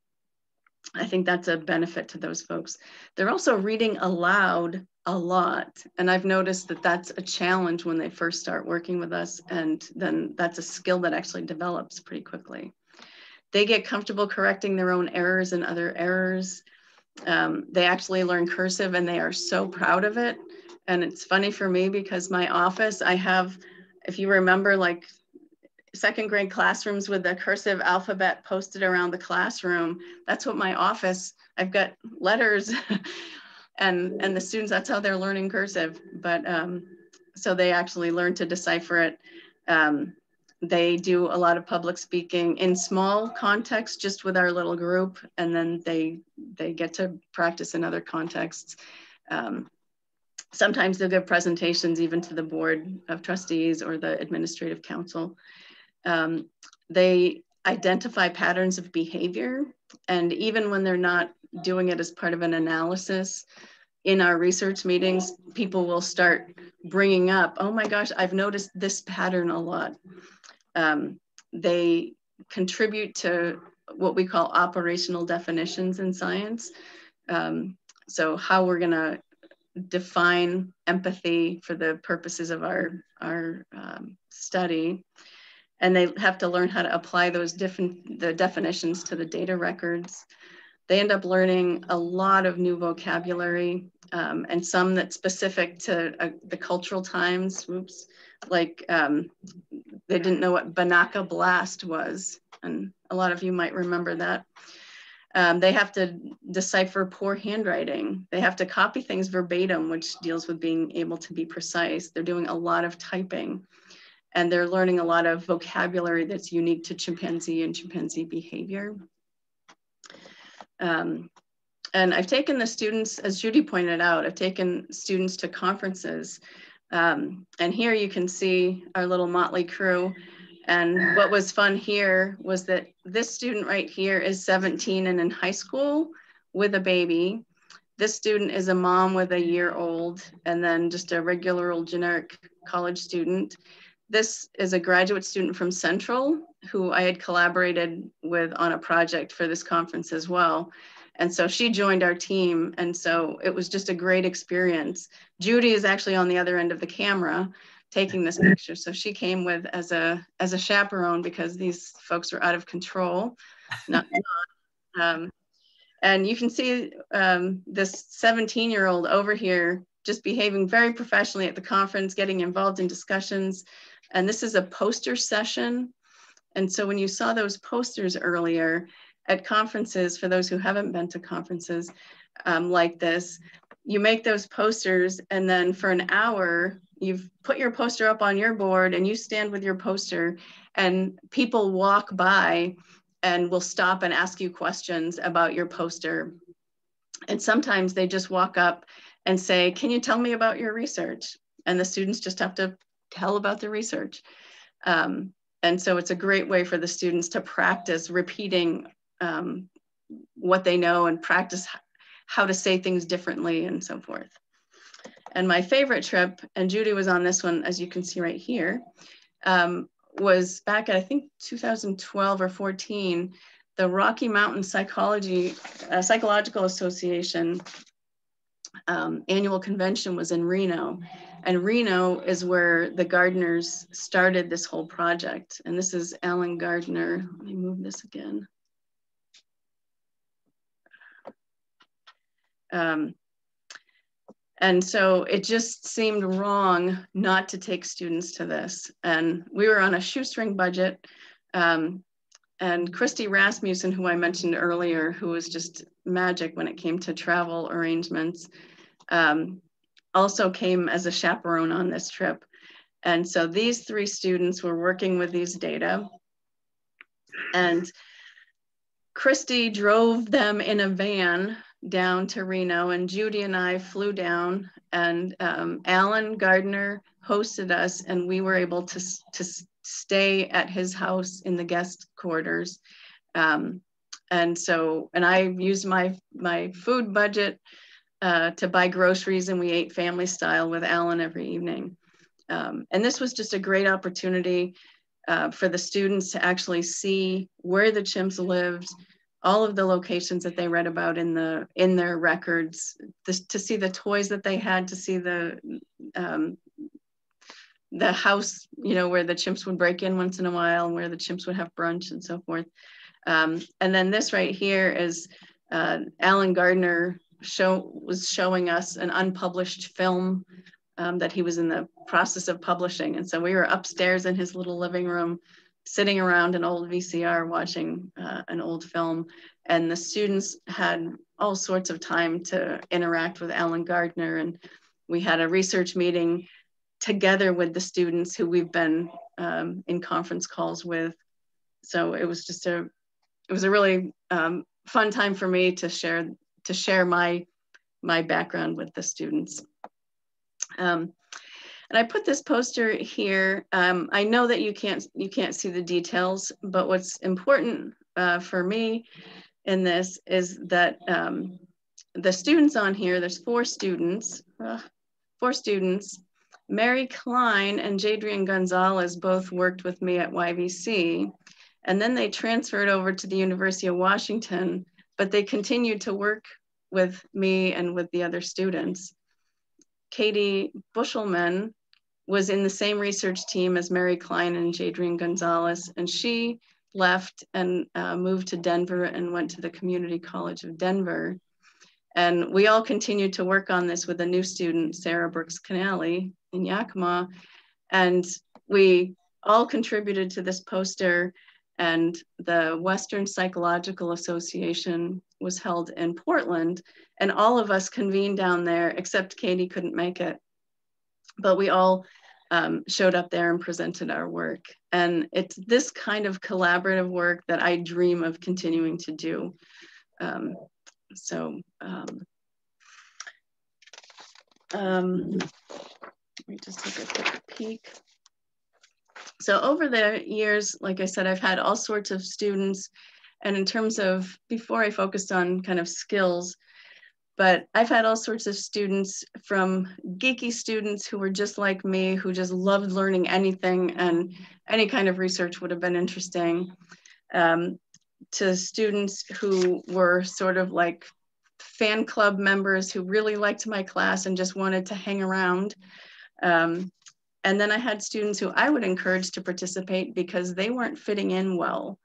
I think that's a benefit to those folks. They're also reading aloud a lot. And I've noticed that that's a challenge when they first start working with us. And then that's a skill that actually develops pretty quickly. They get comfortable correcting their own errors and other errors. Um, they actually learn cursive and they are so proud of it. And it's funny for me because my office, I have, if you remember, like second grade classrooms with the cursive alphabet posted around the classroom. That's what my office, I've got letters and, and the students, that's how they're learning cursive. But um, so they actually learn to decipher it. Um, they do a lot of public speaking in small contexts just with our little group, and then they they get to practice in other contexts. Um, sometimes they'll give presentations even to the board of trustees or the administrative council. Um, they identify patterns of behavior. And even when they're not doing it as part of an analysis, in our research meetings, people will start bringing up, oh my gosh, I've noticed this pattern a lot. Um, they contribute to what we call operational definitions in science. Um, so how we're gonna define empathy for the purposes of our, our um, study and they have to learn how to apply those different the definitions to the data records. They end up learning a lot of new vocabulary um, and some that's specific to uh, the cultural times. Oops, like um, they didn't know what Banaka blast was, and a lot of you might remember that. Um, they have to decipher poor handwriting. They have to copy things verbatim, which deals with being able to be precise. They're doing a lot of typing and they're learning a lot of vocabulary that's unique to chimpanzee and chimpanzee behavior. Um, and I've taken the students, as Judy pointed out, I've taken students to conferences. Um, and here you can see our little motley crew. And what was fun here was that this student right here is 17 and in high school with a baby. This student is a mom with a year old and then just a regular old generic college student. This is a graduate student from Central who I had collaborated with on a project for this conference as well. And so she joined our team. And so it was just a great experience. Judy is actually on the other end of the camera taking this picture. So she came with as a as a chaperone because these folks were out of control. Not, um, and you can see um, this 17 year old over here just behaving very professionally at the conference, getting involved in discussions, and this is a poster session. And so when you saw those posters earlier at conferences, for those who haven't been to conferences um, like this, you make those posters and then for an hour, you've put your poster up on your board and you stand with your poster and people walk by and will stop and ask you questions about your poster. And sometimes they just walk up and say, can you tell me about your research? And the students just have to tell about the research. Um, and so it's a great way for the students to practice repeating um, what they know and practice how to say things differently and so forth. And my favorite trip, and Judy was on this one, as you can see right here, um, was back at I think 2012 or 14, the Rocky Mountain Psychology uh, Psychological Association um, annual convention was in Reno. And Reno is where the Gardners started this whole project. And this is Allen Gardner. Let me move this again. Um, and so it just seemed wrong not to take students to this. And we were on a shoestring budget. Um, and Christy Rasmussen, who I mentioned earlier, who was just magic when it came to travel arrangements, um, also came as a chaperone on this trip. And so these three students were working with these data. And Christy drove them in a van down to Reno, and Judy and I flew down, and um, Allen Gardner hosted us, and we were able to, to stay at his house in the guest quarters. Um, and so, and I used my my food budget uh, to buy groceries, and we ate family style with Allen every evening. Um, and this was just a great opportunity uh, for the students to actually see where the chimps lived, all of the locations that they read about in the in their records, to see the toys that they had, to see the um, the house, you know, where the chimps would break in once in a while and where the chimps would have brunch and so forth. Um, and then this right here is uh, Allen Gardner show was showing us an unpublished film um, that he was in the process of publishing. And so we were upstairs in his little living room, sitting around an old VCR watching uh, an old film. And the students had all sorts of time to interact with Allen Gardner. And we had a research meeting together with the students who we've been um, in conference calls with. So it was just a, it was a really um, fun time for me to share to share my my background with the students. Um, and I put this poster here. Um, I know that you can't you can't see the details, but what's important uh, for me in this is that um, the students on here, there's four students, uh, four students, Mary Klein and Jadrian Gonzalez both worked with me at YVC. And then they transferred over to the University of Washington, but they continued to work with me and with the other students. Katie Bushelman was in the same research team as Mary Klein and Jadrian Gonzalez, and she left and uh, moved to Denver and went to the Community College of Denver. And we all continued to work on this with a new student, Sarah Brooks Canali, in Yakima. And we all contributed to this poster and the Western Psychological Association was held in Portland and all of us convened down there except Katie couldn't make it. But we all um, showed up there and presented our work. And it's this kind of collaborative work that I dream of continuing to do. Um, so um, um let me just take a quick peek. So over the years, like I said, I've had all sorts of students. And in terms of, before I focused on kind of skills, but I've had all sorts of students from geeky students who were just like me, who just loved learning anything and any kind of research would have been interesting, um, to students who were sort of like fan club members who really liked my class and just wanted to hang around. Um, and then I had students who I would encourage to participate because they weren't fitting in well.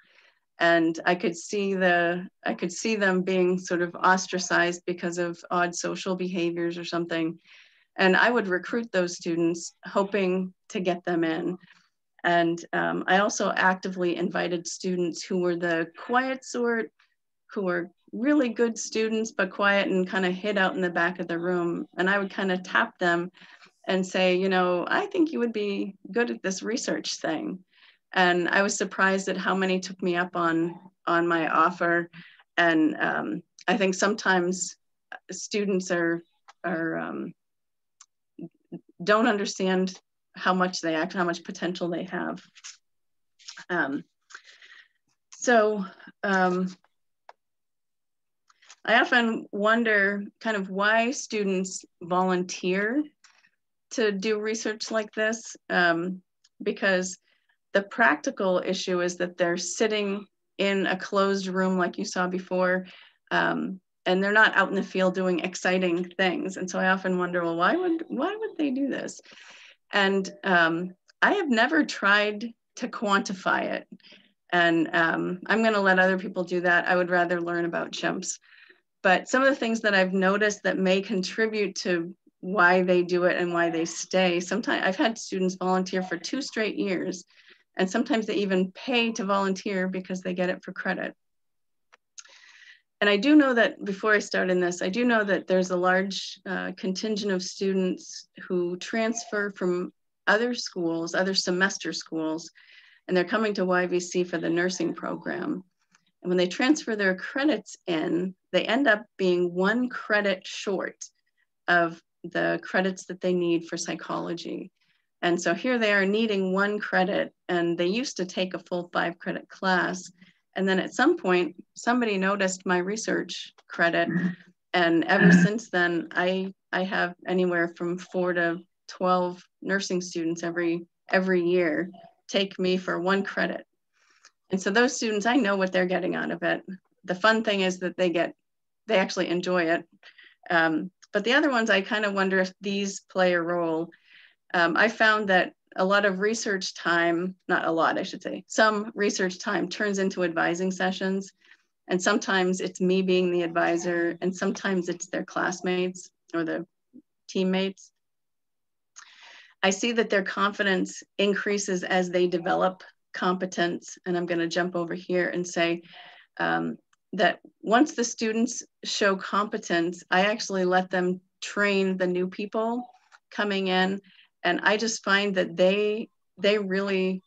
And I could see the I could see them being sort of ostracized because of odd social behaviors or something. And I would recruit those students hoping to get them in. And um, I also actively invited students who were the quiet sort, who were really good students, but quiet and kind of hid out in the back of the room. And I would kind of tap them and say, you know, I think you would be good at this research thing. And I was surprised at how many took me up on on my offer. And um, I think sometimes students are are um, don't understand how much they act, how much potential they have. Um, so um, I often wonder kind of why students volunteer to do research like this um, because the practical issue is that they're sitting in a closed room like you saw before. Um, and they're not out in the field doing exciting things. And so I often wonder, well, why would why would they do this? And um, I have never tried to quantify it. And um, I'm going to let other people do that. I would rather learn about chimps. But some of the things that I've noticed that may contribute to why they do it and why they stay. Sometimes I've had students volunteer for two straight years, and sometimes they even pay to volunteer because they get it for credit. And I do know that before I start in this, I do know that there's a large uh, contingent of students who transfer from other schools, other semester schools, and they're coming to YVC for the nursing program. And when they transfer their credits in, they end up being one credit short of the credits that they need for psychology. And so here they are needing one credit, and they used to take a full five credit class. And then at some point, somebody noticed my research credit. And ever since then, I, I have anywhere from four to 12 nursing students every, every year take me for one credit. And so those students, I know what they're getting out of it. The fun thing is that they get, they actually enjoy it. Um, but the other ones, I kind of wonder if these play a role. Um, I found that a lot of research time, not a lot, I should say, some research time turns into advising sessions. And sometimes it's me being the advisor, and sometimes it's their classmates or the teammates. I see that their confidence increases as they develop competence. And I'm going to jump over here and say um, that once the students show competence, I actually let them train the new people coming in. And I just find that they they really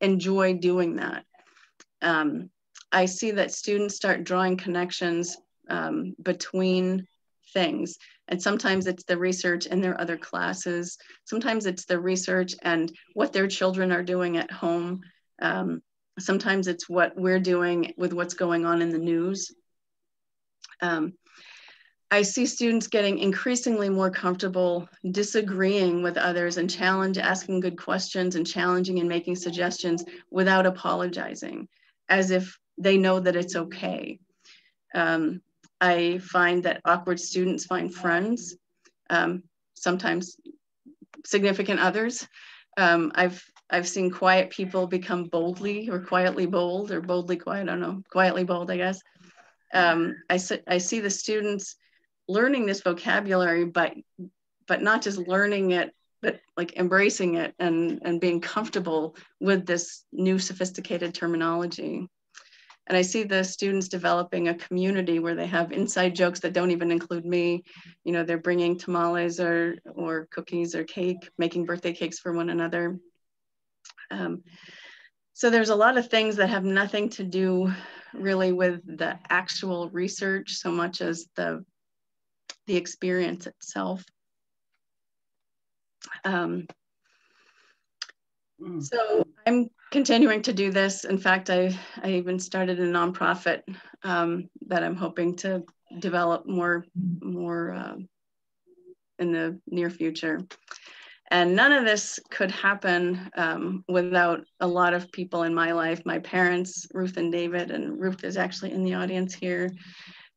enjoy doing that. Um, I see that students start drawing connections um, between things. And sometimes it's the research in their other classes. Sometimes it's the research and what their children are doing at home. Um, sometimes it's what we're doing with what's going on in the news. Um, I see students getting increasingly more comfortable disagreeing with others and challenge, asking good questions and challenging and making suggestions without apologizing, as if they know that it's okay. Um, I find that awkward students find friends, um, sometimes significant others. Um, I've I've seen quiet people become boldly or quietly bold or boldly quiet. I don't know, quietly bold, I guess. Um, I, I see the students learning this vocabulary, but but not just learning it, but like embracing it and and being comfortable with this new sophisticated terminology. And I see the students developing a community where they have inside jokes that don't even include me. You know, they're bringing tamales or, or cookies or cake, making birthday cakes for one another. Um, so there's a lot of things that have nothing to do really with the actual research so much as the, the experience itself. Um, hmm. so I'm continuing to do this. In fact, I, I even started a nonprofit um, that I'm hoping to develop more, more uh, in the near future. And none of this could happen um, without a lot of people in my life, my parents, Ruth and David, and Ruth is actually in the audience here,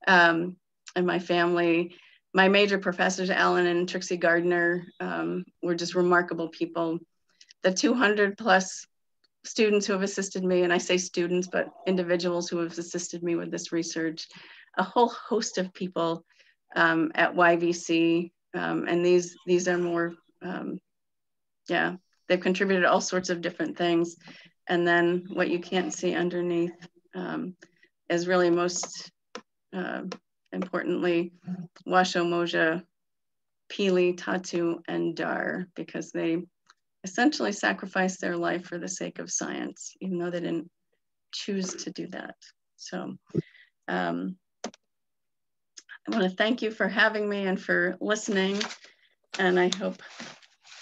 um, and my family. My major professors, Allen and Trixie Gardner, um, were just remarkable people. The 200 plus students who have assisted me, and I say students, but individuals who have assisted me with this research, a whole host of people um, at YVC, um, and these these are more, um, yeah, they've contributed all sorts of different things, and then what you can't see underneath um, is really most uh, importantly, Washoe Moja, Pili, Tatu, and Dar, because they essentially sacrificed their life for the sake of science, even though they didn't choose to do that. So um, I want to thank you for having me and for listening. And I hope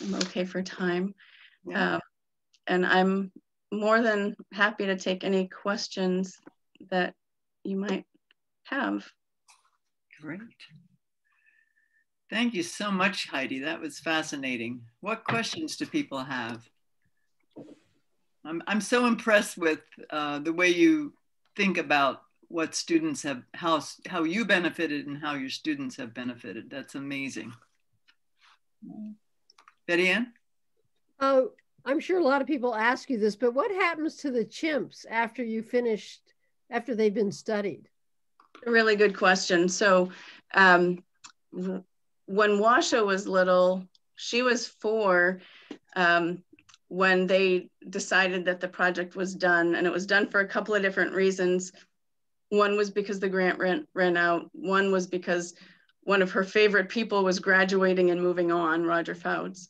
I'm okay for time. Yeah. Uh, and I'm more than happy to take any questions that you might have. Great. Thank you so much, Heidi. That was fascinating. What questions do people have? I'm, I'm so impressed with uh, the way you think about what students have, how, how you benefited and how your students have benefited. That's amazing. Betty Ann? Oh, I'm sure a lot of people ask you this, but what happens to the chimps after you finished, after they've been studied? A really good question. So um, when Washoe was little, she was four um, when they decided that the project was done. And it was done for a couple of different reasons. One was because the grant ran, ran out. One was because one of her favorite people was graduating and moving on, Roger Fouts.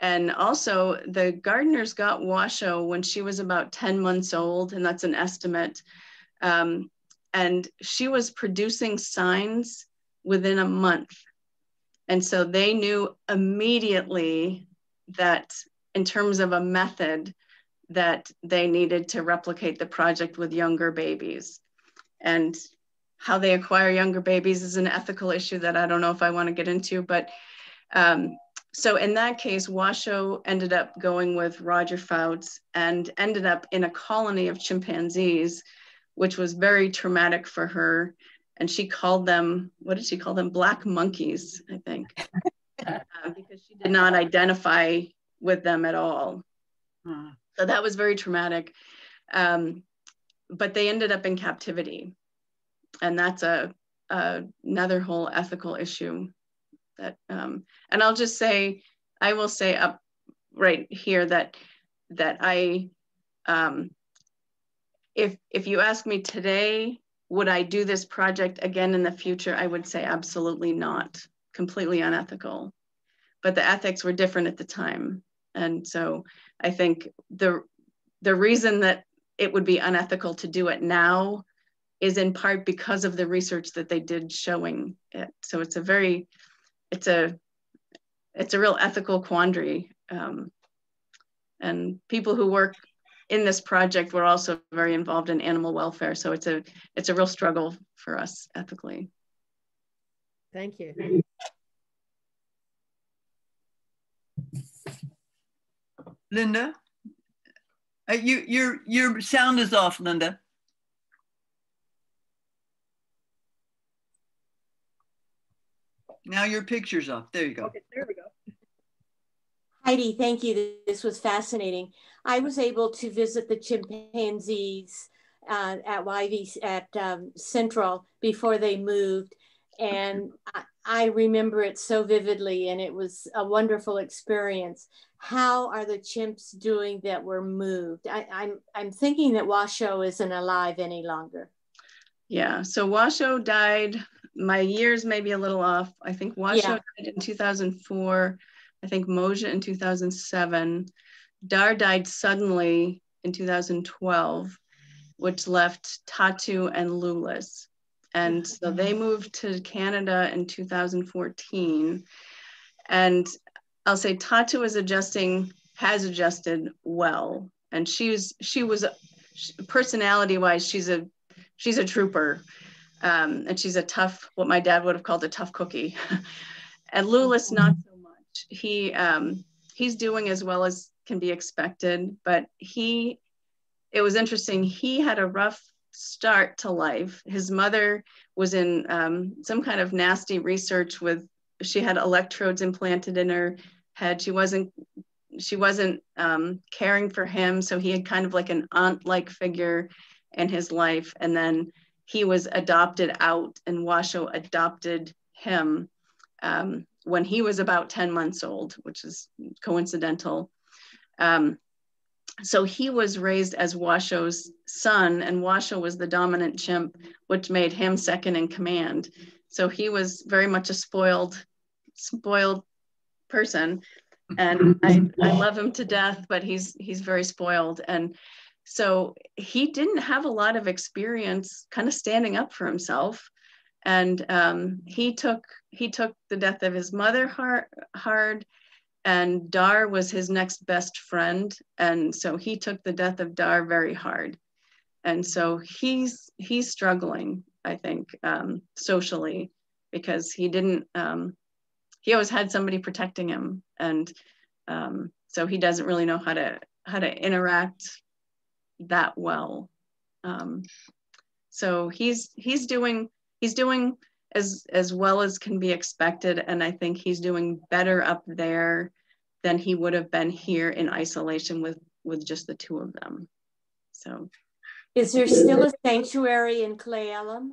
And also, the Gardners got Washoe when she was about 10 months old, and that's an estimate. Um, and she was producing signs within a month. And so they knew immediately that, in terms of a method, that they needed to replicate the project with younger babies. And how they acquire younger babies is an ethical issue that I don't know if I want to get into, but um, so in that case, Washoe ended up going with Roger Fouts and ended up in a colony of chimpanzees, which was very traumatic for her. And she called them, what did she call them? Black monkeys, I think, uh, because she did not identify with them at all. Hmm. So that was very traumatic. Um, but they ended up in captivity. And that's a, a another whole ethical issue that um, and I'll just say I will say up right here that that I um, if if you ask me today would I do this project again in the future? I would say absolutely not. Completely unethical. But the ethics were different at the time. And so I think the the reason that it would be unethical to do it now is in part because of the research that they did showing it. So it's a very it's a it's a real ethical quandary. Um, and people who work in this project we're also very involved in animal welfare. So it's a it's a real struggle for us ethically. Thank you. Linda, uh, you your your sound is off, Linda. Now your picture's up. There you go. Okay, there we go. Heidi, thank you. This was fascinating. I was able to visit the chimpanzees uh, at YV at um, Central before they moved, and I, I remember it so vividly, and it was a wonderful experience. How are the chimps doing that were moved? I, I'm I'm thinking that Washoe isn't alive any longer. Yeah, so Washoe died my years may be a little off. I think Washoe yeah. died in 2004. I think Moja in 2007. Dar died suddenly in 2012, which left Tatu and Loulis. And so they mm-hmm. moved to Canada in 2014. And I'll say Tatu is adjusting, has adjusted well. And she's she was personality wise, she's a she's a trooper um, and she's a tough, what my dad would have called a tough cookie. and Loulis, not. He um, he's doing as well as can be expected, but he, it was interesting. He had a rough start to life. His mother was in um, some kind of nasty research with. She had electrodes implanted in her head. She wasn't she wasn't um, caring for him, so he had kind of like an aunt-like figure in his life, and then he was adopted out and Washoe adopted him um, when he was about 10 months old, which is coincidental. Um, so he was raised as Washoe's son, and Washoe was the dominant chimp, which made him second in command. So he was very much a spoiled, spoiled person, and I, I love him to death, but he's he's very spoiled. And so he didn't have a lot of experience kind of standing up for himself. And um, he took he took the death of his mother hard, and Dar was his next best friend, and so he took the death of Dar very hard, and so he's he's struggling, I think, um, socially because he didn't um, he always had somebody protecting him, and um, so he doesn't really know how to how to interact that well. Um, so he's he's doing he's doing as as well as can be expected. And i think he's doing better up there than he would have been here in isolation with with just the two of them. So. Is there still a sanctuary in Cle Elum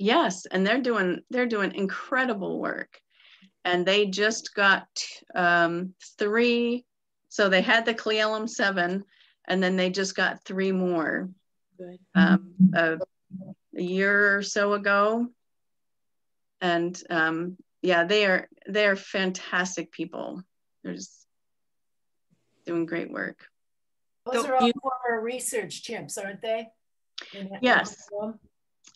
yes and they're doing they're doing incredible work. And they just got um, three so they had the Elum 7 and then they just got three more um, a, a, year or so ago and um, yeah they are they are fantastic people. They're just doing great work. Those are all former research chimps aren't they? Yes.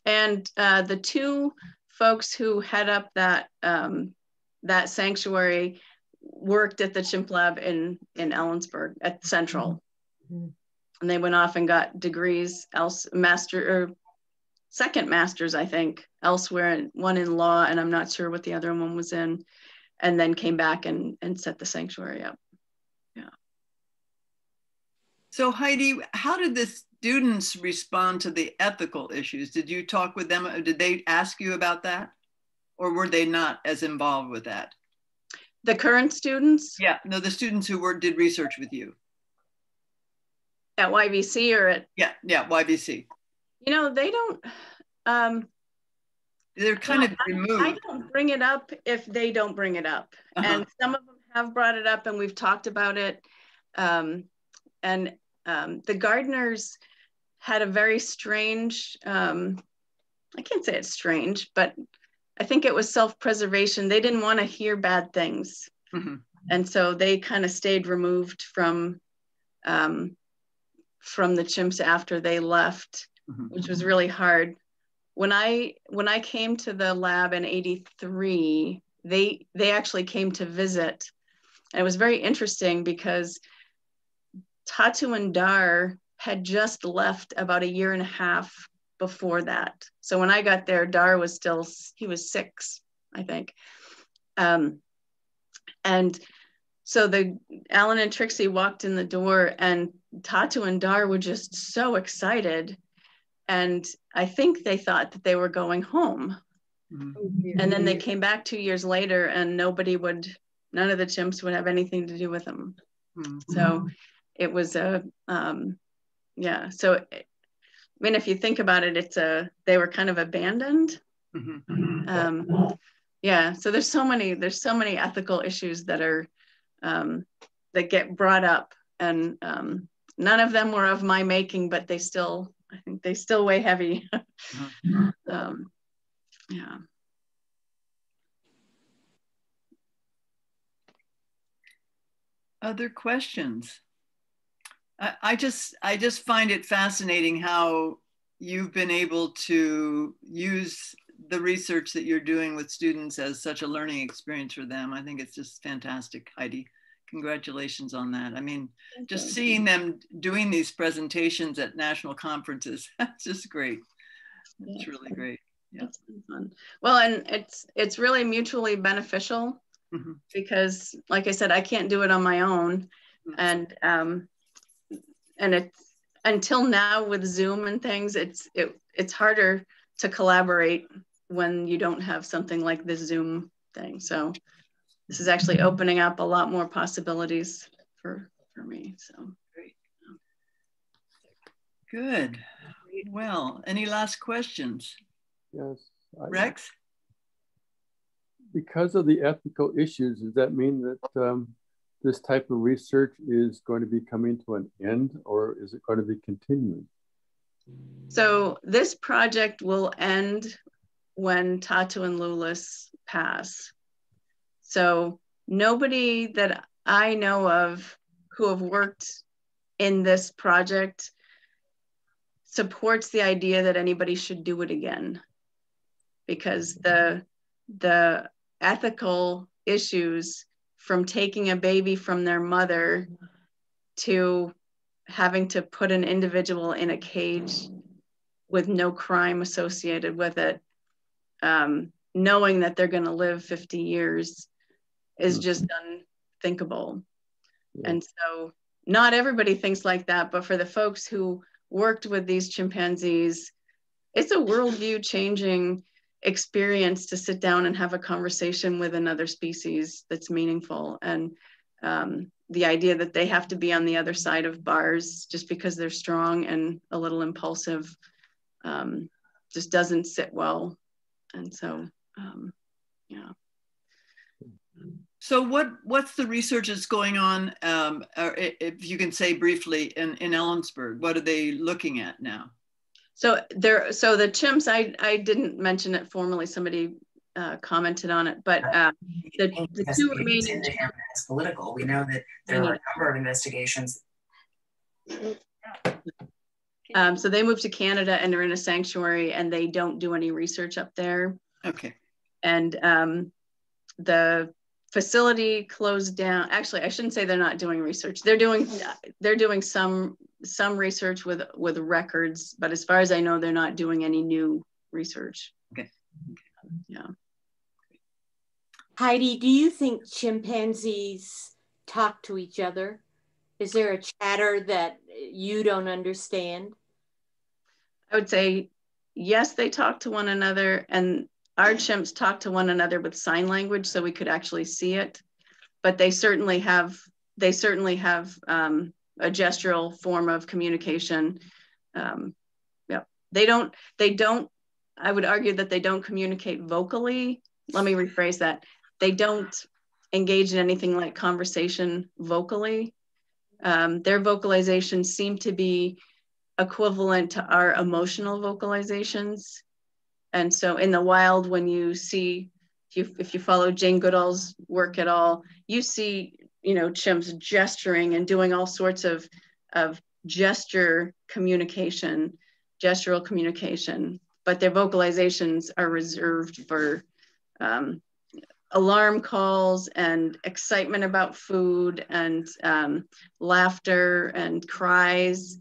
and uh, the two folks who head up that um, that sanctuary worked at the chimp lab in in Ellensburg at Central, mm-hmm. and they went off and got degrees else master or second masters I think elsewhere, one in law, and I'm not sure what the other one was in, and then came back and and set the sanctuary up. Yeah. So Heidi, how did the students respond to the ethical issues? Did you talk with them? Did they ask you about that? Or were they not as involved with that? The current students? Yeah, no, the students who were did research with you. At YVC or at? Yeah, yeah, YVC. You know, they don't, um, they're kind no, of removed. I, I, don't bring it up if they don't bring it up. Uh-huh. And some of them have brought it up and we've talked about it. Um, and um, the Gardners had a very strange, um, I can't say it's strange, but I think it was self preservation. They didn't want to hear bad things. Mm-hmm. And so they kind of stayed removed from um, from the chimps after they left, mm-hmm. which was really hard. When I when I came to the lab in 83, they they actually came to visit. And it was very interesting because Tatu and Dar had just left about a year and a half before that. So when I got there, Dar was still, he was six, I think. Um, and so the Allen and Trixie walked in the door and Tatu and Dar were just so excited. And I think they thought that they were going home. Mm-hmm. And then they came back two years later and nobody would, none of the chimps would have anything to do with them. Mm-hmm. So it was a, um, yeah. So I mean, if you think about it, it's a they were kind of abandoned. Mm-hmm. Um, yeah. So there's so many there's so many ethical issues that are um, that get brought up, and um, none of them were of my making, but they still I think they still weigh heavy. um, yeah. Other questions? I, just I just find it fascinating how you've been able to use the research that you're doing with students as such a learning experience for them. I think it's just fantastic, Heidi. Congratulations on that. I mean, Thank just you. seeing them doing these presentations at national conferences, that's just great. It's really great. Yeah. It's fun. Well, and it's it's really mutually beneficial mm-hmm. because, like I said, I can't do it on my own, mm-hmm. and um, and it's until now with Zoom and things, it's it, it's harder to collaborate when you don't have something like the Zoom thing. So this is actually opening up a lot more possibilities for for me. So great. Good. Well, any last questions? Yes. I, Rex? Because of the ethical issues, does that mean that um, this type of research is going to be coming to an end or is it going to be continuing? So this project will end when Tatu and Loulis pass. So nobody that I know of who have worked in this project supports the idea that anybody should do it again. Because the the ethical issues from taking a baby from their mother to having to put an individual in a cage with no crime associated with it, um, knowing that they're going to live 50 years is just mm-hmm. unthinkable. Yeah. And so, not everybody thinks like that, but for the folks who worked with these chimpanzees, it's a worldview changing experience to sit down and have a conversation with another species that's meaningful and um, the idea that they have to be on the other side of bars just because they're strong and a little impulsive um, just doesn't sit well and so um, yeah so what what's the research that's going on um, if you can say briefly in, in ellensburg what are they looking at now so there, so the chimps, I, I didn't mention it formally. Somebody uh, commented on it, but uh, the, the two remaining it's political. We know that there are a number of investigations. Um, so they moved to Canada and they're in a sanctuary and they don't do any research up there. Okay. And um, the facility closed down. Actually, I shouldn't say they're not doing research. They're doing they're doing some some research with with records, but as far as I know, they're not doing any new research. Okay. Yeah. Heidi, do you think chimpanzees talk to each other? Is there a chatter that you don't understand? I would say yes, they talk to one another, and our chimps talk to one another with sign language, so we could actually see it. But they certainly have they certainly have um, a gestural form of communication. Um, yeah, they don't. They don't. I would argue that they don't communicate vocally. Let me rephrase that. They don't engage in anything like conversation vocally. Um, their vocalizations seem to be equivalent to our emotional vocalizations. And so in the wild, when you see, if you, if you follow Jane Goodall's work at all, you see you know chimps gesturing and doing all sorts of of gesture communication gestural communication. But their vocalizations are reserved for um, alarm calls and excitement about food and um, laughter and cries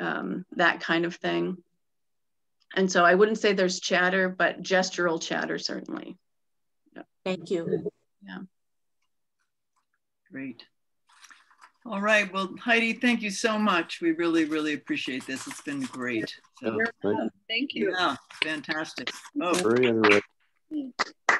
um, that kind of thing and so i wouldn't say there's chatter but gestural chatter certainly thank you yeah Great. All right. Well, Heidi, thank you so much. We really, really appreciate this. It's been great. So, Thank you. Yeah, fantastic. Oh, very interesting.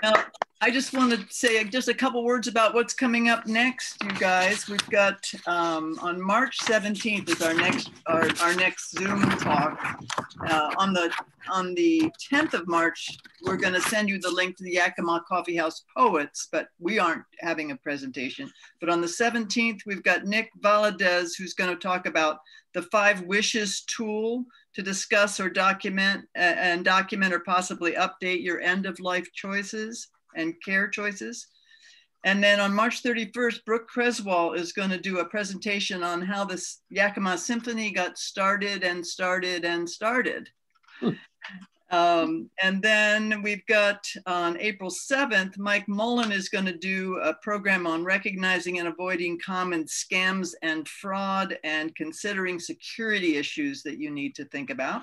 Now, I just want to say just a couple words about what's coming up next, you guys. We've got um, on March 17th is our next our, our next Zoom talk. Uh, on the on the 10th of March, we're going to send you the link to the Yakima Coffee House Poets, but we aren't having a presentation. But on the 17th, we've got Nick Valadez, who's going to talk about the Five Wishes tool to discuss or document and document or possibly update your end of life choices and care choices. And then on March 31st, Brooke Creswell is going to do a presentation on how this Yakima Symphony got started and started and started. Hmm. Um, and then we've got on April 7th, Mike Mullen is going to do a program on recognizing and avoiding common scams and fraud and considering security issues that you need to think about.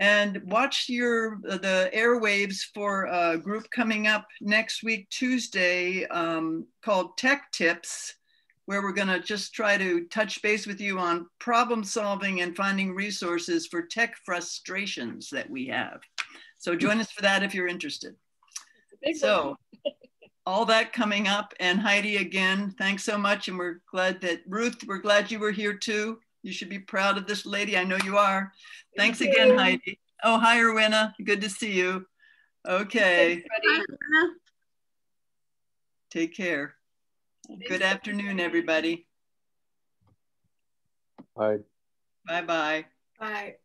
And watch your the airwaves for a group coming up next week tuesday um, called tech tips where we're going to just try to touch base with you on problem solving and finding resources for tech frustrations that we have so join us for that if you're interested so all that coming up and heidi again thanks so much and we're glad that ruth we're glad you were here too you should be proud of this lady. I know you are. Thanks Thank again, you. Heidi. Oh, hi, Erwinna. Good to see you. Okay. Thanks, Take care. Thanks. Good afternoon, everybody. Bye. Bye-bye. Bye.